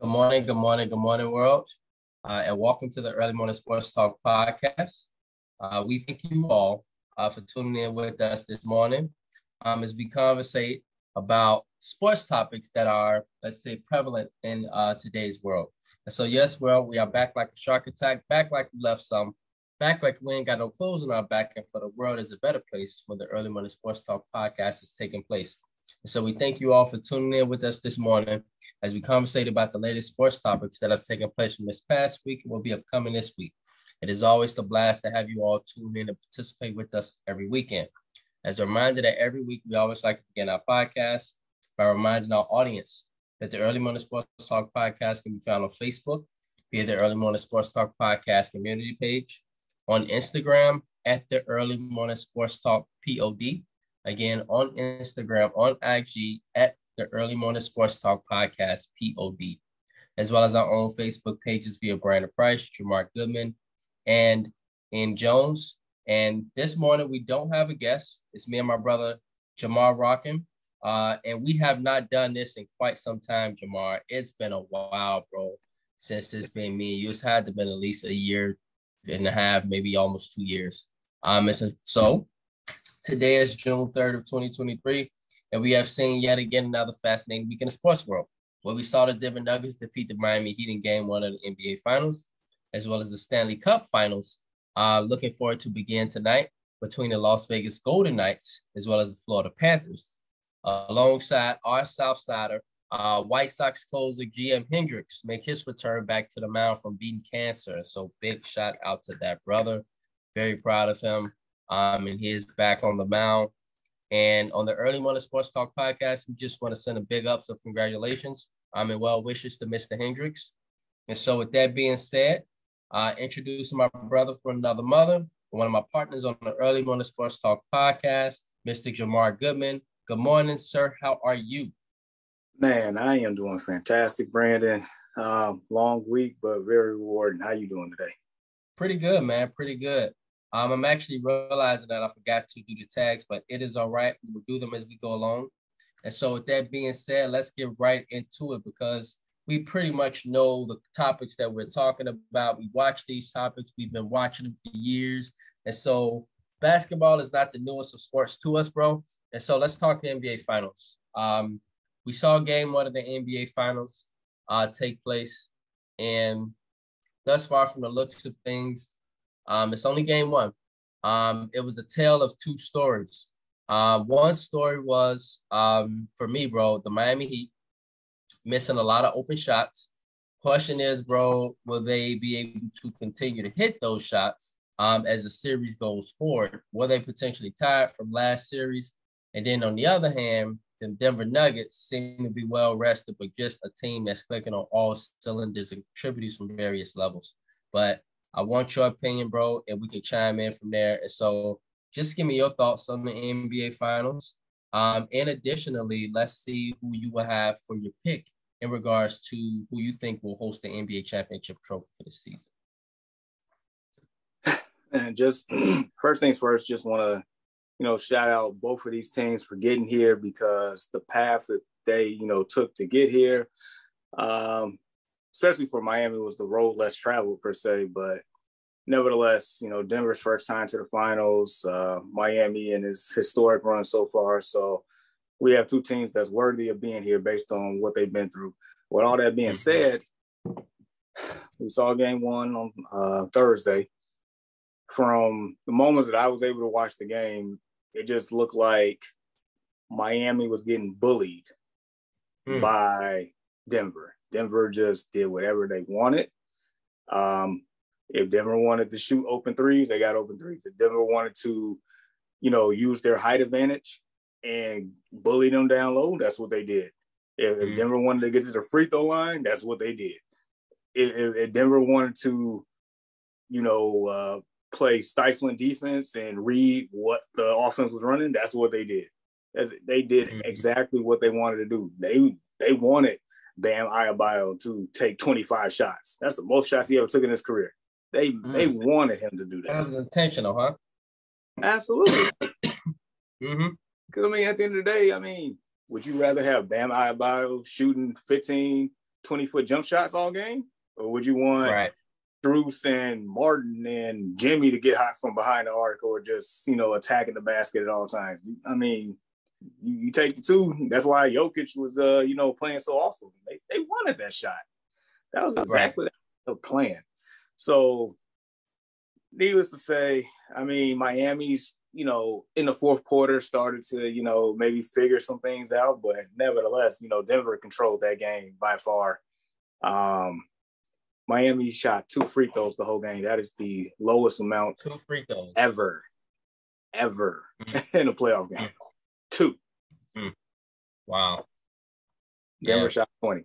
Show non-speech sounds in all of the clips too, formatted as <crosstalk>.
Good morning, good morning, good morning, world, uh, and welcome to the Early Morning Sports Talk podcast. Uh, we thank you all uh, for tuning in with us this morning um, as we conversate about sports topics that are, let's say, prevalent in uh, today's world. And so, yes, well, we are back like a shark attack, back like we left some, back like we ain't got no clothes on our back, and for the world is a better place when the Early Morning Sports Talk podcast is taking place. So we thank you all for tuning in with us this morning as we conversate about the latest sports topics that have taken place from this past week and will be upcoming this week. It is always a blast to have you all tune in and participate with us every weekend. As a reminder that every week we always like to begin our podcast by reminding our audience that the Early Morning Sports Talk podcast can be found on Facebook via the Early Morning Sports Talk podcast community page, on Instagram at the Early Morning Sports Talk POD, Again, on Instagram, on IG at the Early Morning Sports Talk Podcast, POD, as well as our own Facebook pages via Brandon Price, Jamar Goodman, and Ian Jones. And this morning we don't have a guest. It's me and my brother Jamar Rockin. Uh, and we have not done this in quite some time, Jamar. It's been a while, bro, since it's been me. You it's had to been at least a year and a half, maybe almost two years. Um, and so Today is June 3rd of 2023, and we have seen yet again another fascinating week in the sports world, where we saw the Denver Nuggets defeat the Miami Heat in game one of the NBA Finals, as well as the Stanley Cup Finals. Uh, looking forward to begin tonight between the Las Vegas Golden Knights as well as the Florida Panthers. Uh, alongside our Southsider, uh, White Sox closer Liam Hendriks make his return back to the mound from beating cancer. So big shout out to that brother. Very proud of him um, and he is back on the mound. And on the Early Morning Sports Talk podcast, we just want to send a big ups of congratulations um, and well wishes to Mr. Hendriks. And so, with that being said, uh, introducing my brother from another mother, one of my partners on the Early Morning Sports Talk podcast, Mr. Jamar Goodman. Good morning, sir. How are you? Man, I am doing fantastic, Brandon. Um, long week, but very rewarding. How you doing today? Pretty good, man. Pretty good. Um, I'm actually realizing that I forgot to do the tags, but it is all right. We will do them as we go along. And so, with that being said, let's get right into it because we pretty much know the topics that we're talking about. We watch these topics, we've been watching them for years. And so, basketball is not the newest of sports to us, bro. And so, let's talk the NBA Finals. Um, we saw game one of the NBA Finals uh, take place. And thus far, from the looks of things, um, it's only game one. Um, it was a tale of two stories. Uh, one story was um, for me, bro, the Miami Heat missing a lot of open shots. Question is, bro, will they be able to continue to hit those shots um, as the series goes forward? Will they potentially it from last series? And then on the other hand, the Denver Nuggets seem to be well rested, but just a team that's clicking on all cylinders and contributors from various levels. But I want your opinion, bro, and we can chime in from there. And so just give me your thoughts on the NBA finals. Um, and additionally, let's see who you will have for your pick in regards to who you think will host the NBA championship trophy for the season. And just <clears throat> first things first, just want to, you know, shout out both of these teams for getting here because the path that they, you know, took to get here. Um, especially for Miami, was the road less traveled per se. But nevertheless, you know, Denver's first time to the finals, uh, Miami and his historic run so far. So we have two teams that's worthy of being here based on what they've been through. With all that being said, we saw game one on uh, Thursday. From the moments that I was able to watch the game, it just looked like Miami was getting bullied mm. by Denver. Denver just did whatever they wanted. Um, if Denver wanted to shoot open threes, they got open threes. If Denver wanted to, you know, use their height advantage and bully them down low, that's what they did. If, mm-hmm. if Denver wanted to get to the free throw line, that's what they did. If, if Denver wanted to, you know, uh, play stifling defense and read what the offense was running, that's what they did. they did mm-hmm. exactly what they wanted to do. They they wanted Bam Adebayo to take 25 shots. That's the most shots he ever took in his career. They mm. they wanted him to do that. That was intentional, huh? Absolutely. <coughs> mm-hmm. Because I mean, at the end of the day, I mean, would you rather have Bam Adebayo shooting 15 20 foot jump shots all game? Or would you want right. Strus and Martin and Jimmy to get hot from behind the arc or just, you know, attacking the basket at all times? I mean, you, you take the two. That's why Jokic was, uh, you know, playing so awful. They, they wanted that shot. That was exactly right. the plan. So, needless to say, I mean, Miami's, you know, in the fourth quarter started to, you know, maybe figure some things out, but nevertheless, you know, Denver controlled that game by far. Um, Miami shot two free throws the whole game. That is the lowest amount two free throws ever, ever mm-hmm. <laughs> in a playoff game. 2 mm-hmm. Wow. Denver yeah. shot 20.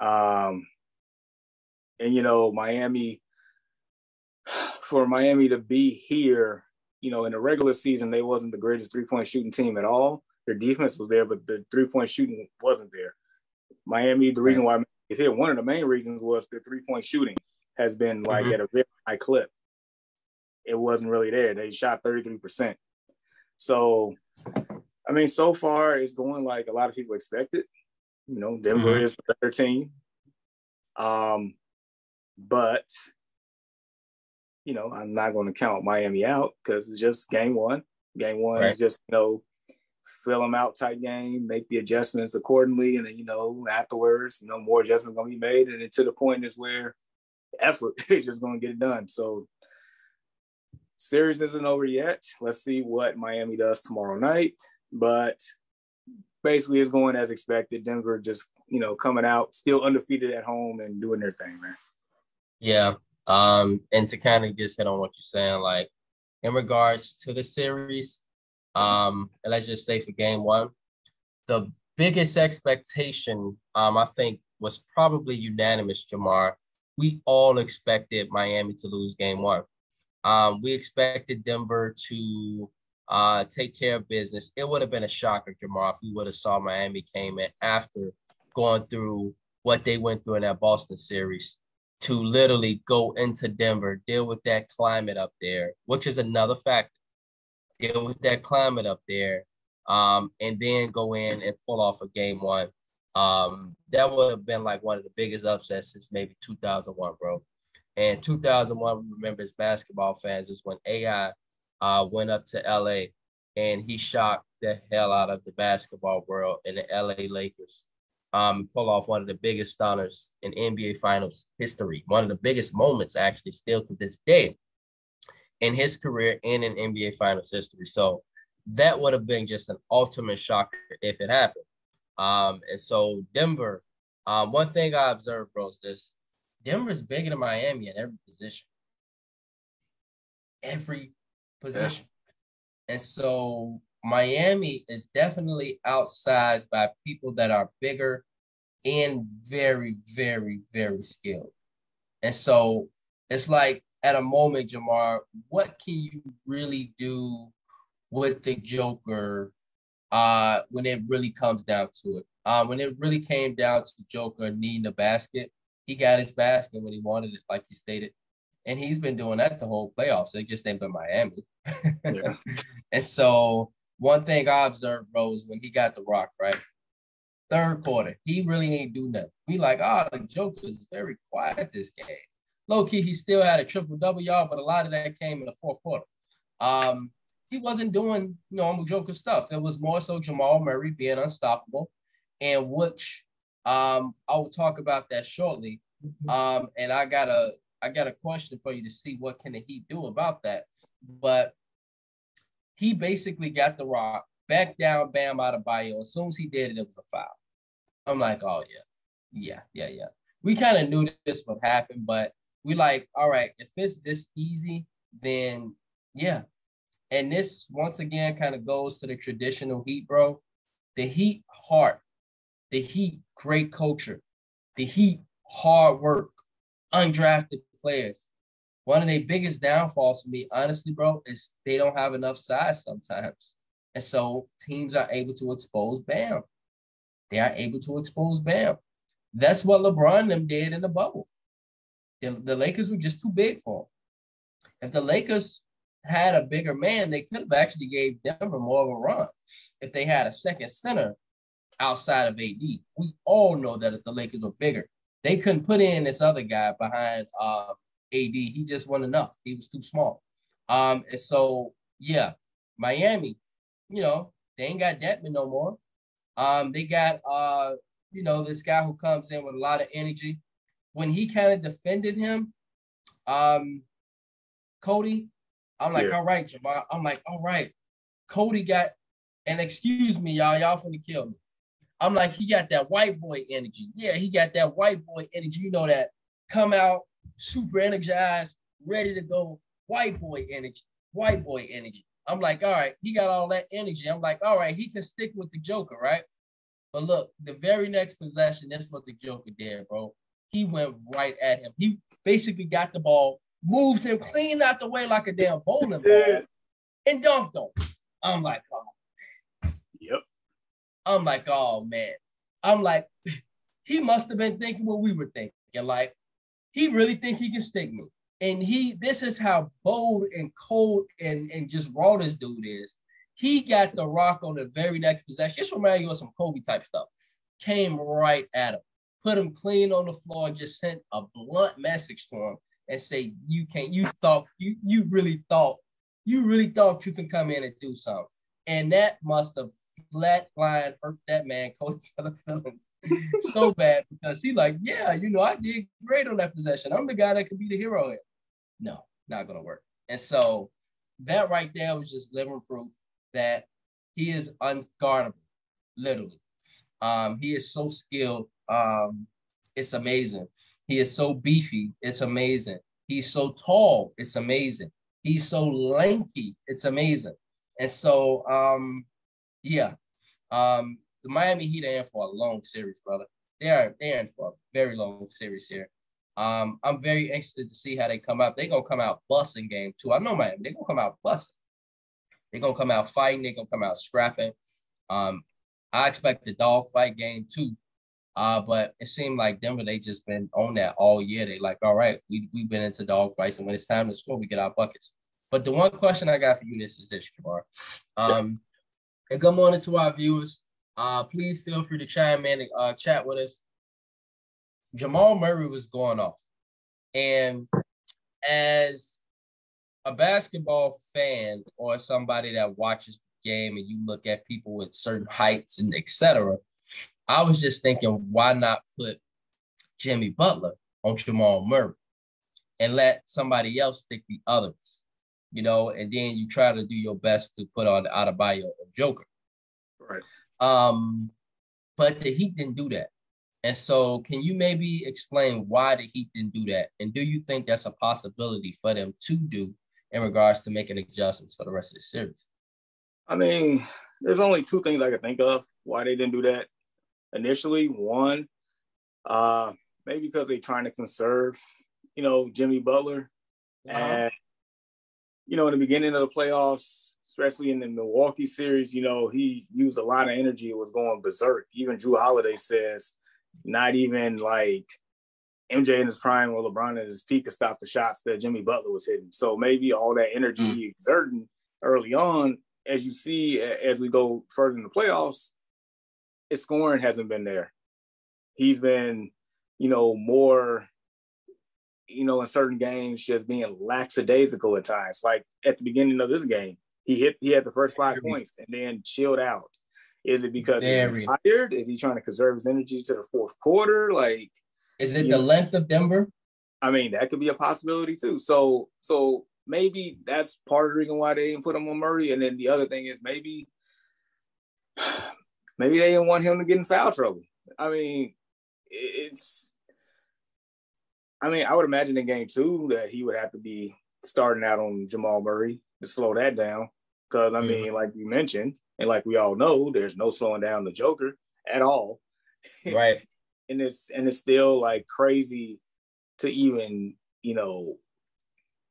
Um, and you know, Miami for Miami to be here, you know, in the regular season, they wasn't the greatest three-point shooting team at all. Their defense was there, but the three-point shooting wasn't there. Miami, the reason why is here, one of the main reasons was the three-point shooting has been like mm-hmm. at a very high clip. It wasn't really there. They shot 33%. So, I mean, so far it's going like a lot of people expected. You know, Denver mm-hmm. is the better team. Um, but you know, I'm not going to count Miami out because it's just game one. Game one right. is just you know, fill them out type game, make the adjustments accordingly, and then you know afterwards, you know, more adjustments going to be made, and then to the point is where effort <laughs> is just going to get it done. So series isn't over yet. Let's see what Miami does tomorrow night, but basically it's going as expected. Denver just you know coming out still undefeated at home and doing their thing, man. Yeah. Um, and to kind of just hit on what you're saying, like in regards to the series, um, and let's just say for game one, the biggest expectation, um, I think, was probably unanimous, Jamar. We all expected Miami to lose game one. Um, we expected Denver to uh, take care of business. It would have been a shocker, Jamar, if we would have saw Miami came in after going through what they went through in that Boston series to literally go into Denver, deal with that climate up there, which is another factor. Deal with that climate up there, um, and then go in and pull off a game one. Um, that would have been like one of the biggest upsets since maybe 2001, bro. And 2001, remember as basketball fans, is when AI uh, went up to LA and he shocked the hell out of the basketball world and the LA Lakers um, pull off one of the biggest stunners in NBA Finals history. One of the biggest moments, actually, still to this day, in his career and in NBA Finals history. So that would have been just an ultimate shocker if it happened. Um, and so Denver, um, one thing I observed, bro, is this: Denver's bigger than Miami at every position. Every position. Yeah. And so Miami is definitely outsized by people that are bigger and very, very, very skilled. And so it's like at a moment, Jamar, what can you really do with the Joker uh, when it really comes down to it? Uh, when it really came down to Joker needing a basket, he got his basket when he wanted it, like you stated. And he's been doing that the whole playoffs. It just ain't been Miami. Yeah. <laughs> and so one thing I observed, bro, is when he got the rock, right? Third quarter, he really ain't do nothing. We like, oh, the Joker is very quiet this game. Low key, he still had a triple double yard, but a lot of that came in the fourth quarter. Um, he wasn't doing normal Joker stuff. It was more so Jamal Murray being unstoppable, and which um, I will talk about that shortly. Mm-hmm. Um, and I got a I got a question for you to see what can the Heat do about that. But he basically got the rock, back down Bam Adebayo. As soon as he did it, it was a foul. I'm like, oh yeah, yeah, yeah, yeah. We kind of knew this would happen, but we like, all right, if it's this easy, then yeah. And this once again kind of goes to the traditional Heat, bro. The Heat heart, the Heat great culture, the Heat hard work, undrafted players one of their biggest downfalls for me, honestly, bro, is they don't have enough size sometimes. And so teams are able to expose Bam. They are able to expose Bam. That's what LeBron them did in the bubble. The, the Lakers were just too big for them. If the Lakers had a bigger man, they could have actually gave Denver more of a run. If they had a second center outside of AD. We all know that if the Lakers were bigger, they couldn't put in this other guy behind uh, AD. He just wasn't enough. He was too small. Um, and so yeah, Miami, you know, they ain't got Dedmon no more. Um, they got uh, you know, this guy who comes in with a lot of energy. When he kind of defended him, um, Cody, I'm like, yeah. all right, Jamal. I'm like, all right. Cody got, and excuse me, y'all, y'all finna kill me. I'm like, he got that white boy energy. Yeah, he got that white boy energy. You know that come out super energized, ready to go, white boy energy, white boy energy. I'm like, all right, he got all that energy. I'm like, all right, he can stick with the Joker, right? But look, the very next possession, that's what the Joker did, bro. He went right at him. He basically got the ball, moved him clean out the way like a damn bowling <laughs> ball, and dunked on. I'm like, oh. I'm like, oh man. I'm like, <laughs> he must have been thinking what we were thinking. Like, he really think he can stick me. And he, this is how bold and cold and, and just raw this dude is. He got the rock on the very next possession. Just remind you of some Kobe type stuff. Came right at him, put him clean on the floor, and just sent a blunt message to him and say, "You can't. You thought you you really thought you really thought you can come in and do something." And that must have flat line hurt that man, <laughs> Coach so bad because he like, yeah, you know, I did great on that possession. I'm the guy that could be the hero here. No, not gonna work. And so that right there was just living proof that he is unguardable, literally. Um, he is so skilled. Um, it's amazing. He is so beefy. It's amazing. He's so tall. It's amazing. He's so lanky. It's amazing. And so, um, yeah, um, the Miami Heat are in for a long series, brother. They are they're in for a very long series here. Um, I'm very interested to see how they come out. They're gonna come out busting game two. I know Miami, they're gonna come out busting. They're gonna come out fighting, they're gonna come out scrapping. Um, I expect the dog fight game too. Uh, but it seemed like Denver, they just been on that all year. They like, all right, we we've been into dog fights, and when it's time to score, we get our buckets. But the one question I got for you this is this, Jamar. Um. And good morning to our viewers. Uh, please feel free to chime in and uh, chat with us. Jamal Murray was going off. And as a basketball fan or somebody that watches the game and you look at people with certain heights and etc., I was just thinking, why not put Jimmy Butler on Jamal Murray and let somebody else stick the others, you know, and then you try to do your best to put on Adebayo or Joker. Right. Um, but the Heat didn't do that. And so, can you maybe explain why the Heat didn't do that? And do you think that's a possibility for them to do in regards to making adjustments for the rest of the series? I mean, there's only two things I can think of why they didn't do that initially. One, uh, maybe because they're trying to conserve, you know, Jimmy Butler. Uh-huh. And, you know, in the beginning of the playoffs, especially in the Milwaukee series, you know, he used a lot of energy. It was going berserk. Even Jrue Holiday says, not even like MJ in his prime or LeBron in his peak could stop the shots that Jimmy Butler was hitting. So maybe all that energy mm. he exerting early on, as you see as we go further in the playoffs, his scoring hasn't been there. He's been, you know, more you know, in certain games, just being lackadaisical at times. Like at the beginning of this game, he hit he had the first five points and then chilled out. Is it because Very. he's tired? Is he trying to conserve his energy to the fourth quarter? Like is it the know, length of Denver? I mean, that could be a possibility too. So so maybe that's part of the reason why they didn't put him on Murray. And then the other thing is maybe <sighs> maybe they didn't want him to get in foul trouble. I mean, it's I mean, I would imagine in game two that he would have to be starting out on Jamal Murray to slow that down. Because I mean, mm-hmm. like you mentioned, and like we all know, there's no slowing down the Joker at all. <laughs> Right. and it's and it's still like crazy to even you know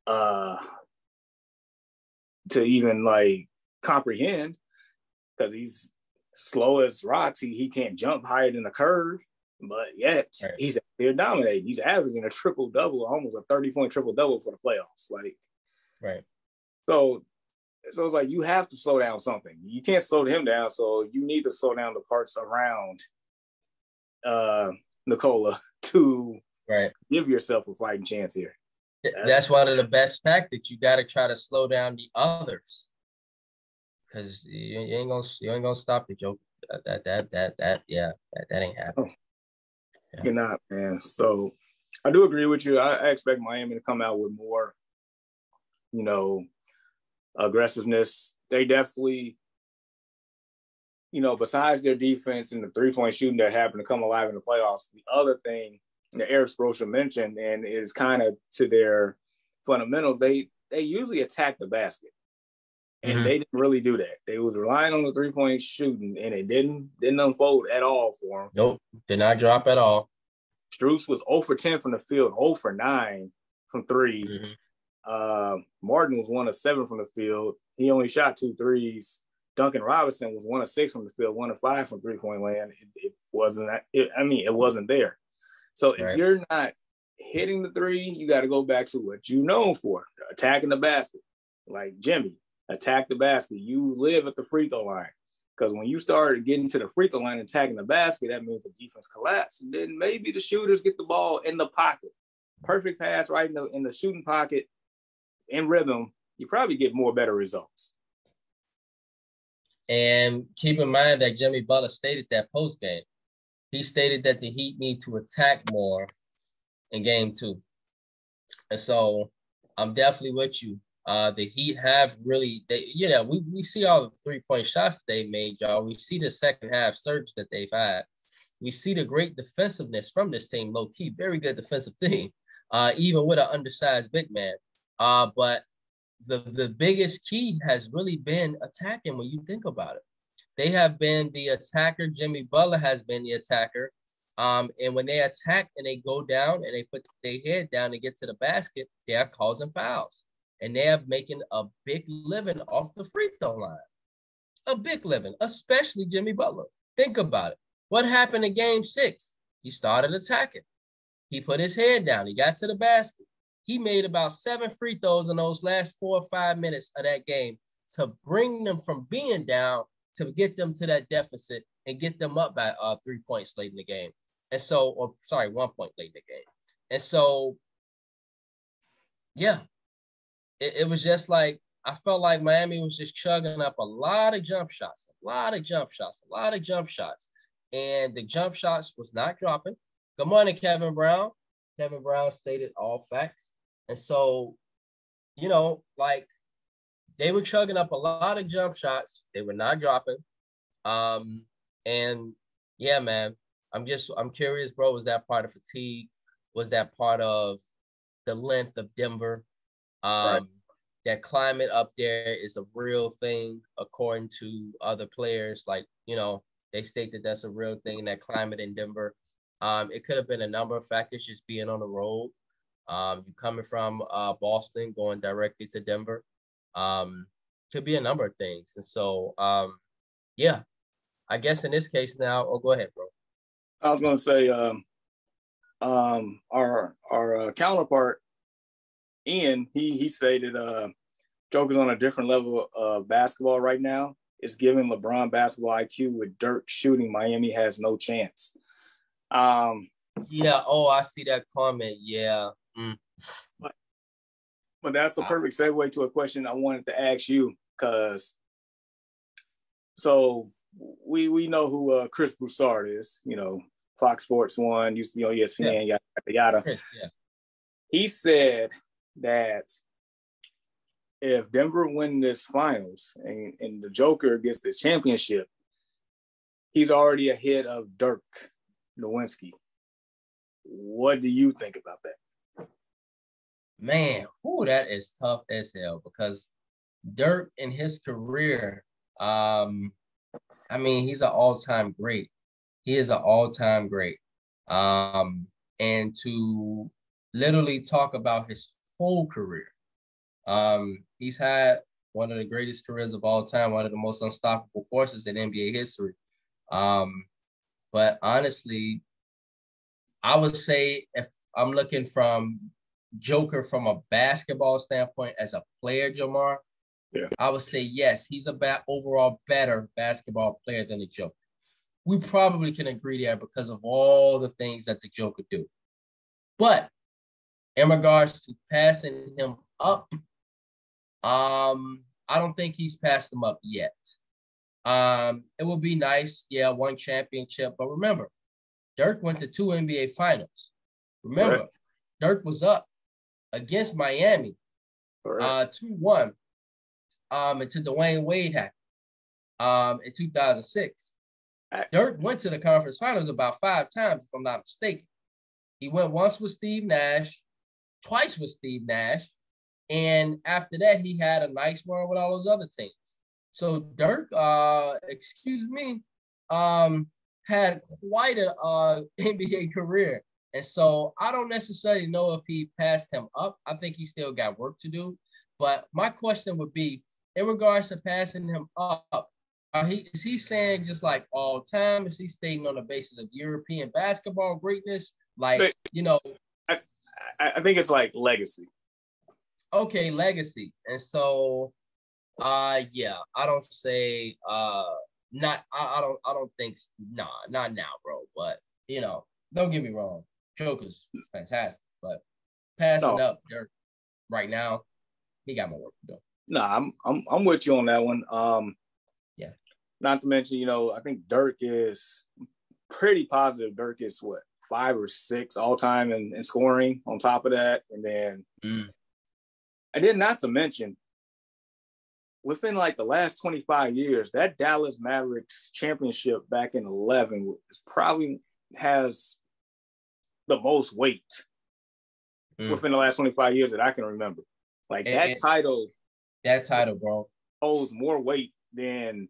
uh to even like comprehend because he's slow as rocks. He, he can't jump higher than the curve, but yet right. he's they're dominating. He's averaging a triple double, almost a 30 point triple double for the playoffs. Like, right. So so it's like you have to slow down something. You can't slow him down, so you need to slow down the parts around uh Nikola <laughs> to right give yourself a fighting chance here. That's one of the best tactics. You got to try to slow down the others, because you, you, ain't gonna you ain't gonna stop the joke. That that that that, that yeah, that, that ain't happening. Oh, yeah. You're not, man. So I do agree with you. I, I expect Miami to come out with more, you know, aggressiveness. They definitely, you know, besides their defense and the three point shooting that happened to come alive in the playoffs, the other thing that Erik Spoelstra mentioned and is kind of to their fundamental, they they usually attack the basket. And mm-hmm. they didn't really do that. They was relying on the three point shooting, and it didn't didn't unfold at all for them. Nope, did not drop at all. Strus was 0 for 10 from the field, 0 for 9 from 3 mm-hmm. Uh, Martin was one of seven from the field. He only shot two threes. Duncan Robinson was one of six from the field, one of five from three point land. It, it wasn't. It, I mean, it wasn't there. So right. if you're not hitting the three, you got to go back to what you known for: attacking the basket. Like Jimmy, attack the basket. You live at the free throw line. Because when you start getting to the free throw line and attacking the basket, that means the defense collapse. And then maybe the shooters get the ball in the pocket. Perfect pass right in the, in the shooting pocket in rhythm, you probably get more better results. And keep in mind that Jimmy Butler stated that post game. He stated that the Heat need to attack more in game two. And so I'm definitely with you. Uh, the Heat have really, they, you know, we, we see all the three point shots they made, y'all. We see the second half surge that they've had. We see the great defensiveness from this team, low key, very good defensive <laughs> team, uh, even with an undersized big man. Uh, but the, the biggest key has really been attacking when you think about it. They have been the attacker. Jimmy Butler has been the attacker. Um, and when they attack and they go down and they put their head down to get to the basket, they are causing fouls. And they are making a big living off the free throw line. A big living, especially Jimmy Butler. Think about it. What happened in game six? He started attacking. He put his head down. He got to the basket. He made about seven free throws in those last four or five minutes of that game to bring them from being down to get them to that deficit and get them up by uh, three points late in the game. And so, or sorry, one point late in the game. And so, yeah, it, it was just like I felt like Miami was just chugging up a lot of jump shots, a lot of jump shots, a lot of jump shots. And the jump shots was not dropping. Good morning, Kevin Brown. Kevin Brown stated all facts. And so, you know, like they were chugging up a lot of jump shots. They were not dropping. Um, and yeah, man, I'm just I'm curious, bro. Was that part of fatigue? Was that part of the length of Denver? Um, right. that climate up there is a real thing according to other players. Like, you know, they state that that's a real thing, that climate in Denver. Um, it could have been a number of factors just being on the road. Um, you coming from uh, Boston, going directly to Denver, um, could be a number of things. And so, um, yeah, I guess in this case now, oh, go ahead, bro. I was going to say, um, um, our our uh, counterpart, Ian, he he said that uh, Joker's on a different level of basketball right now. It's giving LeBron basketball IQ with Dirk shooting. Miami has no chance. Um, yeah. Oh, I see that comment. Yeah. Mm. But, but that's a perfect segue to a question I wanted to ask you because so we we know who uh, Chris Broussard is, you know, Fox Sports One, used to be on ESPN, yeah. yada yada. Chris, yeah. He said that if Denver win this finals and, and the Joker gets the championship, he's already ahead of Dirk Nowitzki. What do you think about that? man, who that is tough as hell because Dirk in his career, um, I mean, he's an all-time great. He is an all-time great. Um, and to literally talk about his whole career. Um, he's had one of the greatest careers of all time, one of the most unstoppable forces in NBA history. Um, but honestly, I would say if I'm looking from Joker from a basketball standpoint as a player, Jamar, Yeah. I would say yes, he's a ba- overall better basketball player than the Joker. We probably can agree there because of all the things that the Joker do. But in regards to passing him up, um, I don't think he's passed him up yet. Um, it would be nice, yeah, one championship. But remember, Dirk went to two NBA finals. Remember, Correct. Dirk was up against Miami, uh, 2-1 um, until Dwyane Wade happened um, in 2006. Dirk went to the conference finals about five times, if I'm not mistaken. He went once with Steve Nash, twice with Steve Nash, and after that, he had a nice run with all those other teams. So Dirk, uh, excuse me, um, had quite an uh, <laughs> NBA career. And so I don't necessarily know if he passed him up. I think he still got work to do. But my question would be in regards to passing him up, are he is he saying just like all time? Is he stating on the basis of European basketball greatness? Like, you know, I, I think it's like legacy. Okay, legacy. And so uh yeah, I don't say uh not I, I don't I don't think nah, not now, bro. But you know, don't get me wrong. Joker's fantastic, but passing no. up Dirk right now, he got more work to do. No, nah, I'm I'm I'm with you on that one. Um yeah. Not to mention, you know, I think Dirk is pretty positive. Dirk is what five or six all time in, in scoring on top of that. And then mm. and then not to mention within like the last 25 years, that Dallas Mavericks championship back in 11 is probably has the most weight mm. within the last 25 years that I can remember. Like and, that title, that title, bro, holds more weight than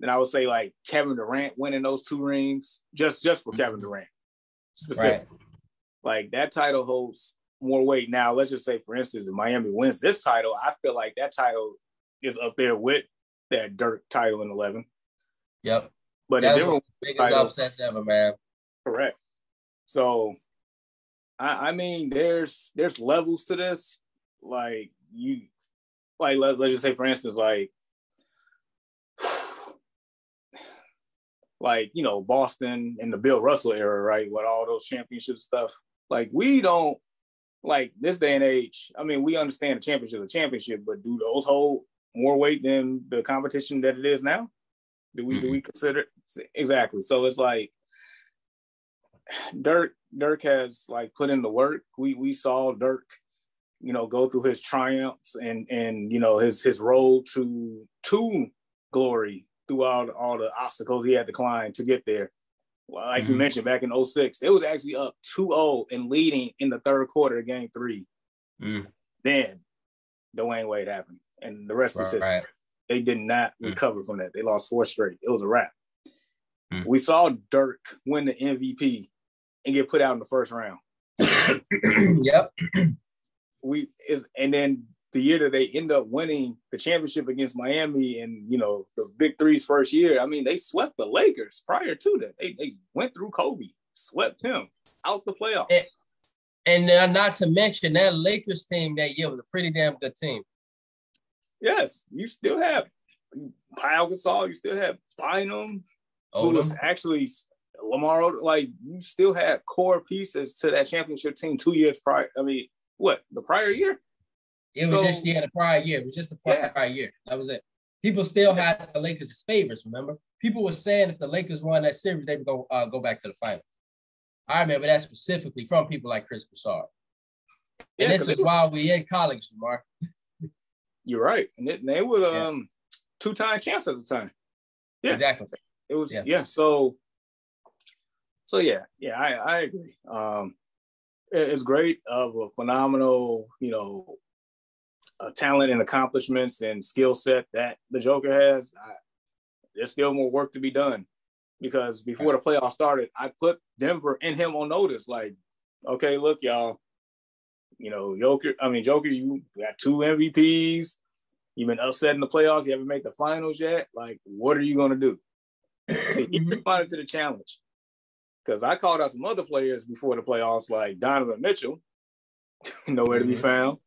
than I would say like Kevin Durant winning those two rings just just for mm-hmm. Kevin Durant specifically. Right. Like that title holds more weight. Now, let's just say, for instance, if Miami wins this title, I feel like that title is up there with that Dirk title in 11. Yep. But that was biggest title, upsets ever, man. Correct. So, I, I mean, there's there's levels to this. Like you, like let, let's just say, for instance, like like you know Boston in the Bill Russell era, right? With all those championship stuff. Like we don't like this day and age. I mean, we understand the championship, the championship, but do those hold more weight than the competition that it is now? Do we mm-hmm. do we consider it exactly? So it's like Dirk Dirk has like put in the work. We we saw Dirk, you know, go through his triumphs and and you know his his road to to glory through all, all the obstacles he had to climb to get there. Well, like mm-hmm. you mentioned back in 06, it was actually up 2-0 and leading in the third quarter of game three. Mm. Then Dwyane Wade happened and the rest right, is history. Right. They did not mm. recover from that. They lost four straight. It was a wrap. Mm. We saw Dirk win the MVP and get put out in the first round. <coughs> yep. We is and then the year that they end up winning the championship against Miami and you know the Big Three's first year, I mean they swept the Lakers prior to that. They they went through Kobe, swept him out the playoffs. And, and not to mention that Lakers team that year was a pretty damn good team. Yes, you still have Pau Gasol. You still have Bynum, who was actually Lamar. Like you still had core pieces to that championship team two years prior. I mean, what the prior year? It was so, just yeah the prior year. It was just the prior yeah. year. That was it. People still had the Lakers as favorites. Remember, people were saying if the Lakers won that series, they would go uh, go back to the finals. I remember that specifically from people like Chris Broussard. And yeah, this is why we in college, Mark. <laughs> You're right, and it, they were um yeah. two time champs at the time. Yeah, exactly. It was yeah. yeah. So, so yeah, yeah, I I agree. Um, it, it's great of a phenomenal, you know, uh, talent and accomplishments and skill set that the Joker has. I, there's still more work to be done because before the playoffs started, I put Denver and him on notice. Like, okay, look, y'all, you know, Joker, I mean, Joker, you got two MVPs. You've been upset in the playoffs. You haven't made the finals yet. Like, what are you going to do? He responded to the challenge. Because I called out some other players before the playoffs, like Donovan Mitchell, <laughs> nowhere to be mm-hmm. found.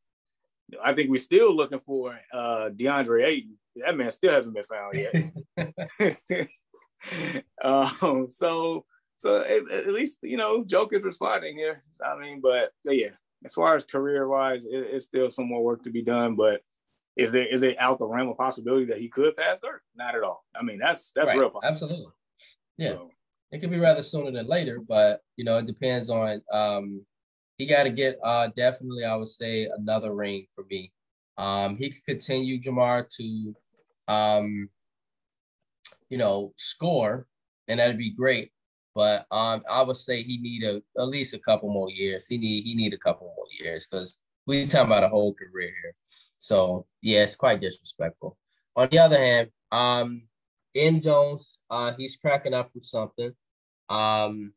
I think we're still looking for uh, DeAndre Ayton. That man still hasn't been found yet. <laughs> <laughs> um, so, so at, at, least you know Joker's responding here. I mean, but, yeah, as far as career wise, it, it's still some more work to be done. But is there is it out the realm of possibility that he could pass Dirk? Not at all. I mean, that's that's right. real. Possible. Absolutely. Yeah. So, it could be rather sooner than later, but you know, it depends on um he got to get uh definitely I would say another ring for me. Um he could continue Jamar to um you know score and that'd be great. But um I would say he need a at least a couple more years. He need he need a couple more years because we talking about a whole career here. So yeah, it's quite disrespectful. On the other hand, um Ian Jones, uh, he's cracking up from something. Um,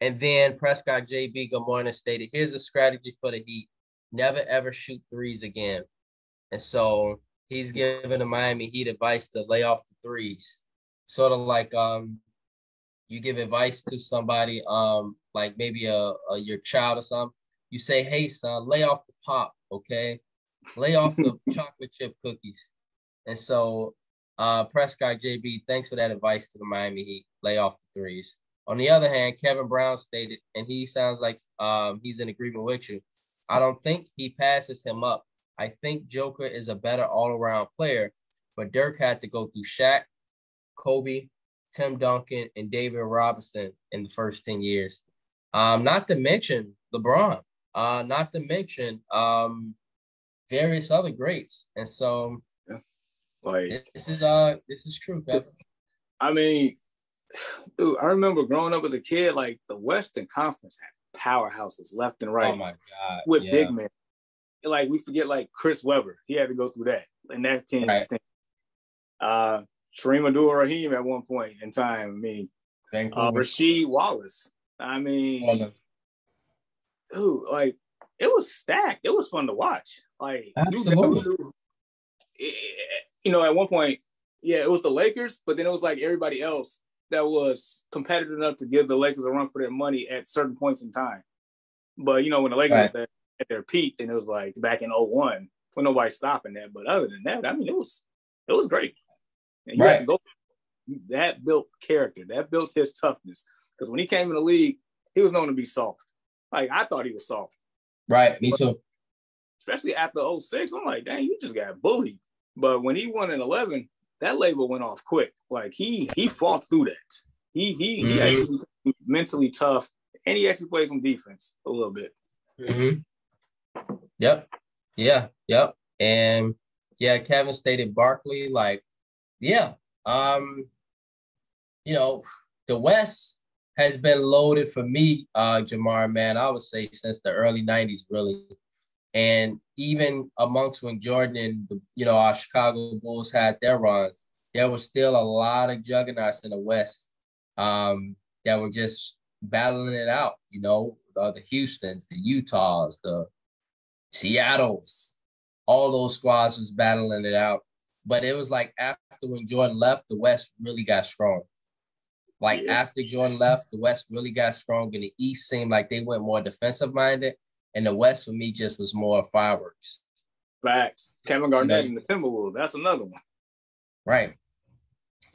and then Prescott JB, good morning, stated, here's a strategy for the Heat. Never ever shoot threes again. And so he's giving the Miami Heat advice to lay off the threes. Sort of like um you give advice to somebody, um, like maybe a, a your child or something. You say, hey son, lay off the pop, okay? Lay off the <laughs> chocolate chip cookies. And so uh Prescott JB, thanks for that advice to the Miami Heat. Lay off the threes. On the other hand, Kevin Brown stated, and he sounds like um, he's in agreement with you. I don't think he passes him up. I think Joker is a better all around player, but Dirk had to go through Shaq, Kobe, Tim Duncan, and David Robinson in the first 10 years. Um, not to mention LeBron, uh, not to mention um, various other greats. And so yeah. like this is uh this is true, Kevin. I mean, dude, I remember growing up as a kid, like the Western Conference had powerhouses left and right. Oh my god, with yeah. big men. Like we forget, like Chris Webber, he had to go through that, and that Kings right. team. Uh, Kareem Abdul-Rahim at one point in time. I mean, uh, Rasheed Wallace. I mean, dude, like it was stacked. It was fun to watch. Like Absolutely. You, you know, at one point, yeah, it was the Lakers, but then it was like everybody else that was competitive enough to give the Lakers a run for their money at certain points in time. But you know, when the Lakers right. at, their peak, then it was like back in 01 when nobody stopping that. But other than that, I mean, it was it was great. And you right. to go that built character, that built his toughness. Because when he came in the league, he was known to be soft. Like I thought he was soft. Right, me too. Especially after 06, I'm like, dang, you just got bullied. But when he won in 11, that label went off quick. Like he he fought through that. He he, mm-hmm. he actually mentally tough, and he actually plays some defense a little bit. Mm-hmm. Yep. Yeah. Yep. And yeah, Kevin stated Barkley. Like, yeah. Um, you know, the West has been loaded for me, uh, Jamar. Man, I would say since the early '90s, really. And even amongst when Jordan and the, you know our Chicago Bulls had their runs, there was still a lot of juggernauts in the West um, that were just battling it out. You know, uh, the Houston's, the Utahs, the Seattle's, all those squads was battling it out. But it was like after when Jordan left, the West really got strong. Like after Jordan left, the West really got strong, and the East seemed like they went more defensive minded and the West for me just was more fireworks. Facts. Kevin Garnett you know? and the Timberwolves. That's another one. Right.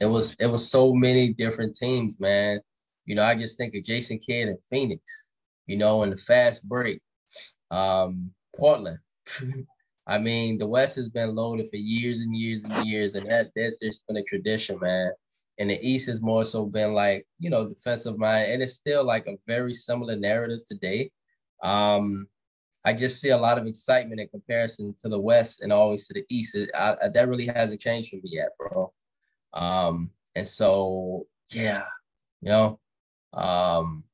It was it was so many different teams, man. You know, I just think of Jason Kidd and Phoenix, you know, in the fast break. Um, Portland. <laughs> I mean, the West has been loaded for years and years and years, and that that's just been a tradition, man. And the East has more so been like, you know, defensive mind, and it's still like a very similar narrative today. Um, I just see a lot of excitement in comparison to the West and always to the East. I, I, that really hasn't changed for me yet, bro. Um, and so, yeah, you know, um,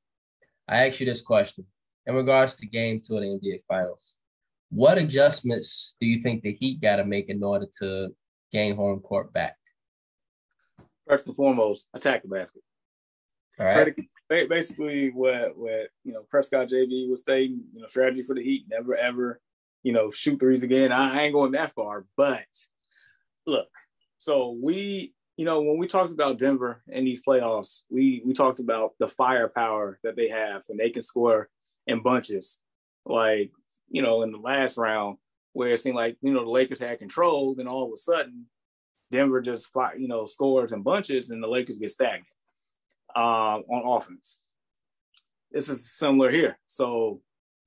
I ask you this question in regards to Game Two of the NBA Finals. What adjustments do you think the Heat got to make in order to gain home court back? First and foremost, attack the basket. All right basically what what you know Prescott JB was saying, you know, strategy for the Heat, never ever, you know, shoot threes again. I, I ain't going that far, but look, so we, you know, when we talked about Denver in these playoffs, we we talked about the firepower that they have and they can score in bunches. Like, you know, in the last round, where it seemed like you know the Lakers had control, then all of a sudden Denver just you know scores in bunches, and the Lakers get stagnant uh, on offense. This is similar here. So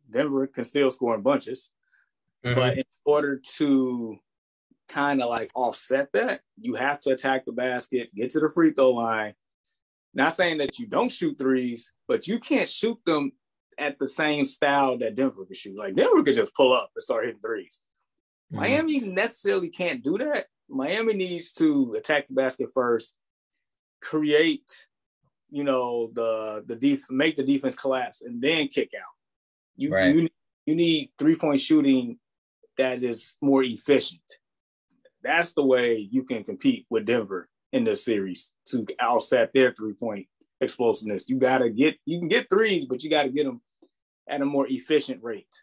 Denver can still score in bunches, mm-hmm. but in order to kind of like offset that, you have to attack the basket, get to the free throw line. Not saying that you don't shoot threes, but you can't shoot them at the same style that Denver could shoot. Like Denver could just pull up and start hitting 3s mm-hmm. Miami necessarily can't do that. Miami needs to attack the basket first, create, you know, the the def- make the defense collapse, and then kick out. You right. you you need three point shooting that is more efficient. That's the way you can compete with Denver in this series to offset their three point explosiveness. You got to get, you can get threes, but you got to get them at a more efficient rate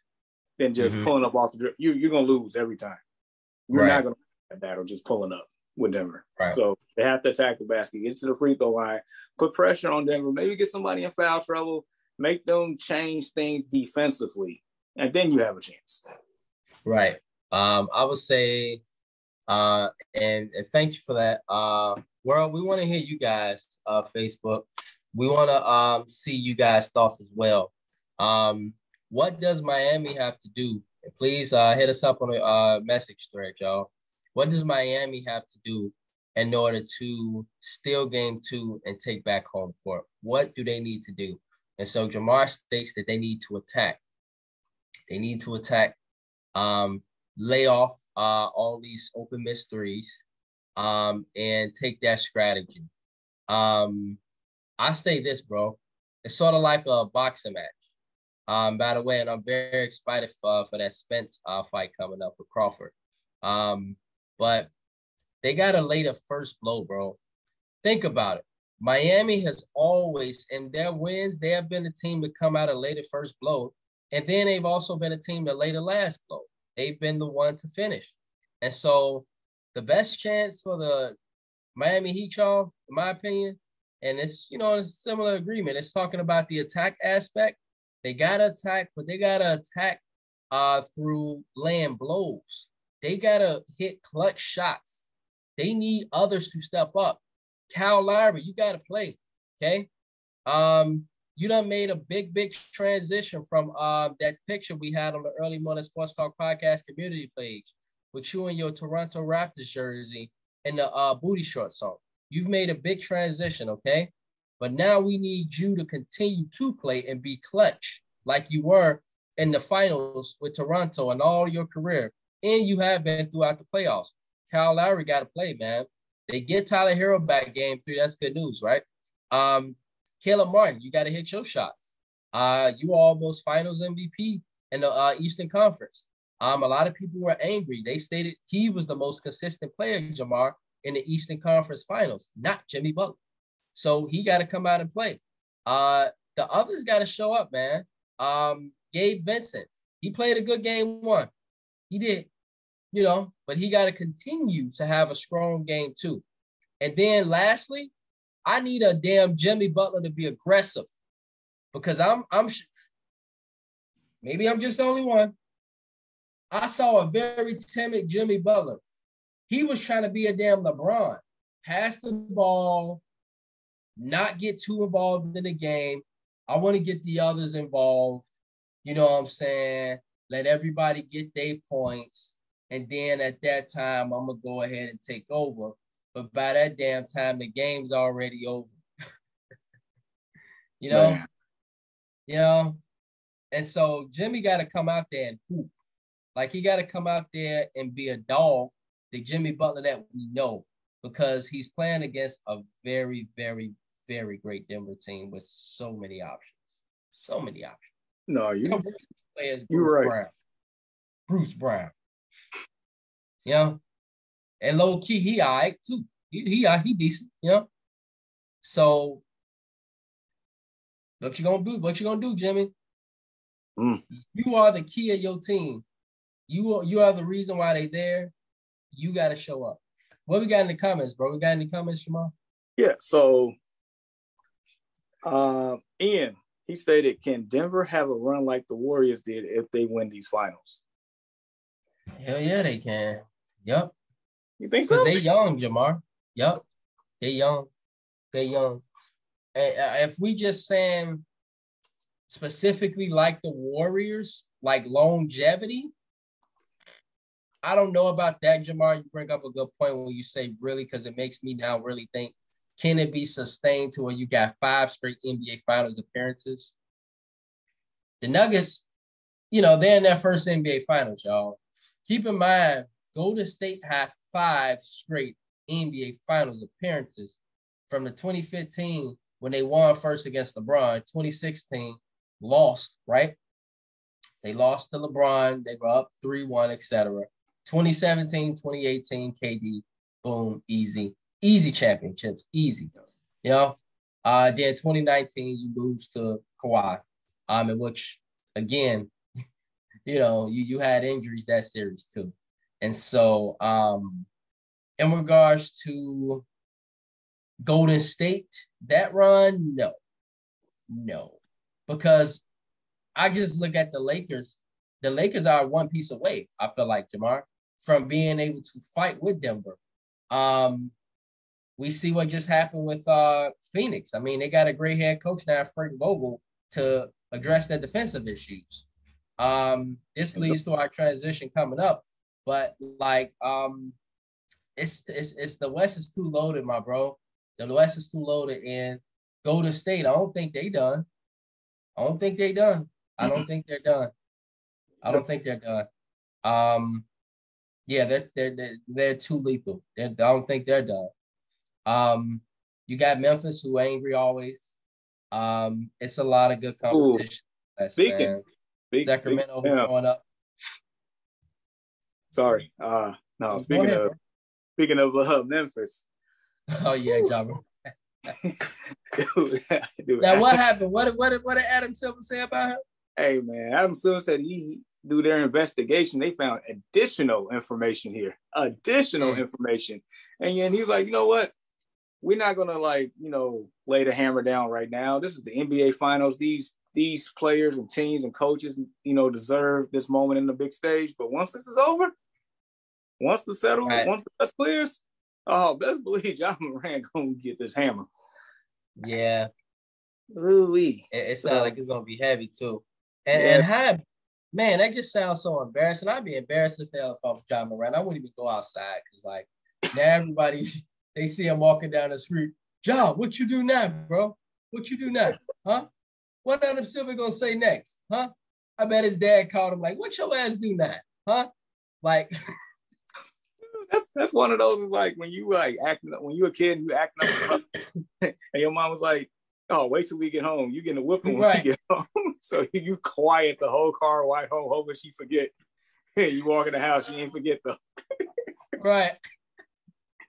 than just mm-hmm. pulling up off the drip. You, you're going to lose every time. You're right. not going to win that battle just pulling up with Denver. Right. So they have to attack the basket, get to the free throw line, put pressure on Denver, maybe get somebody in foul trouble, make them change things defensively, and then you have a chance. Right. Um, I would say, uh, and, and thank you for that. Uh, world, we want to hear you guys, uh, Facebook. We want to um, see you guys' thoughts as well. Um, what does Miami have to do? And please uh, hit us up on a uh, message thread, y'all. What does Miami have to do in order to steal game two and take back home court? What do they need to do? And so Jamar states that they need to attack. They need to attack, um, lay off uh, all these open mysteries, um, and take that strategy. Um, I say this, bro. It's sort of like a boxing match. Um, by the way, and I'm very excited for, for that Spence uh, fight coming up with Crawford. Um, but they got to lay the first blow, bro. Think about it. Miami has always, in their wins, they have been a team to come out and lay the first blow. And then they've also been a team to lay the last blow. They've been the one to finish. And so the best chance for the Miami Heat, y'all, in my opinion, and it's you know it's a similar agreement. It's talking about the attack aspect. They gotta attack, but they gotta attack uh through laying blows. They gotta hit clutch shots. They need others to step up. Kyle Lowry, you gotta play. Okay. Um, you done made a big, big transition from uh, that picture we had on the early morning sports talk podcast community page with you in your Toronto Raptors jersey and the uh, booty short song. You've made a big transition, okay? But now we need you to continue to play and be clutch like you were in the finals with Toronto and all your career. And you have been throughout the playoffs. Kyle Lowry got to play, man. They get Tyler Herro back game three. That's good news, right? Um, Caleb Martin, you got to hit your shots. Uh, you are almost finals MVP in the uh, Eastern Conference. Um, a lot of people were angry. They stated he was the most consistent player, Jamar, in the Eastern Conference Finals, not Jimmy Butler. So he got to come out and play. Uh, the others got to show up, man. Um, Gabe Vincent, he played a good game one. He did, you know, but he got to continue to have a strong game too. And then lastly, I need a damn Jimmy Butler to be aggressive because I'm I'm maybe I'm just the only one. I saw a very timid Jimmy Butler. He was trying to be a damn LeBron, pass the ball, not get too involved in the game. I want to get the others involved. You know what I'm saying? Let everybody get their points. And then at that time, I'm going to go ahead and take over. But by that damn time, the game's already over. <laughs> you know? Man. You know? And so Jimmy got to come out there and hoop. Like he got to come out there and be a dog, the Jimmy Butler that we know, because he's playing against a very, very, very great Denver team with so many options. So many options. No, you, you know, Bruce right. Brown. Bruce Brown. You know, and low key, he all right too. He he uh, he decent, you know. So what you gonna do? What you gonna do, Jimmy? Mm. You are the key of your team. You are, you are the reason why they there. You got to show up. What we got in the comments, bro? We got any comments, Jamal? Yeah. So, uh, Ian, he stated, "Can Denver have a run like the Warriors did if they win these finals?" Hell yeah, they can. Yep. You think so? Because they young, Jamar. Yep. They young. They young. And uh, if we just saying specifically like the Warriors, like longevity, I don't know about that, Jamar. You bring up a good point when you say really, because it makes me now really think can it be sustained to where you got five straight NBA Finals appearances? The Nuggets, you know, they're in their first NBA Finals, y'all. Keep in mind, Golden State had five straight NBA Finals appearances from the 2015 when they won first against LeBron, 2016 lost, right? They lost to LeBron. They were up 3 1, etc. 2017, 2018, KD, boom, easy, easy championships, easy. You know, uh, then 2019, you lose to Kawhi, um, in which again, <laughs> you know, you you had injuries that series too, and so um, in regards to Golden State, that run, no, no, because I just look at the Lakers. The Lakers are one piece away. I feel like Jamar from being able to fight with Denver. Um, we see what just happened with uh, Phoenix. I mean, they got a great head coach now, Frank Vogel, to address their defensive issues. Um, this leads to our transition coming up, but like, um, it's it's it's the West is too loaded, my bro. The West is too loaded, and Golden State. I don't think they done. I don't think they done. I don't think they're done. I don't think they're done. Um, yeah, they're they're they're, they're too lethal. They're, I don't think they're done. Um, you got Memphis who angry always. Um, it's a lot of good competition. Speaking, speaking, Sacramento speaking, going up. Sorry. Uh no, speaking ahead, of bro. speaking of uh, Memphis. <laughs> Oh yeah, Jabba. <laughs> <laughs> now what happened? What what what did Adam Silver say about him? Hey man, Adam Silver said he do their investigation, they found additional information here, additional mm. information. And then he's like, you know what? We're not gonna like, you know, lay the hammer down right now. This is the NBA finals. These these players and teams and coaches, you know, deserve this moment in the big stage. But once this is over, once the settle, right. once the dust clears, oh, best believe <laughs> Ja Morant gonna get this hammer. Yeah. Ooh It, it sounds like it's gonna be heavy too. And, yeah. and how man, that just sounds so embarrassing. I'd be embarrassed if I was Ja Morant. I wouldn't even go outside because like now everybody <laughs> they see him walking down the street. Ja, what you do now, bro? What you do now? Huh? What Adam Silver gonna say next? Huh? I bet his dad called him like, what your ass do now? Huh? Like <laughs> that's that's one of those is like when you like acting when you a kid and you acting up <laughs> and your mom was like, oh, wait till we get home. You getting a whipping when right. you get home. <laughs> so you quiet the whole car ride home, hoping she forget. you walk in the house, you ain't forget though. right.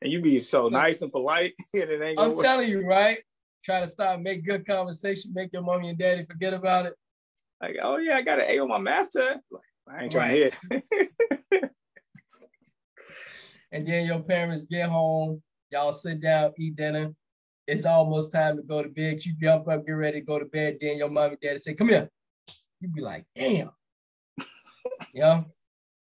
And you be so nice and polite. <laughs> And it ain't I'm work. telling you, right? Try to stop, make good conversation, make your mommy and daddy forget about it. Like, oh yeah, I got an A on my math test. Like, I ain't trying right. to hit. <laughs> and then your parents get home, y'all sit down, eat dinner, it's almost time to go to bed. You jump up, get ready to go to bed. Then your mom and daddy say, "Come here." You be like, "Damn," <laughs> you know.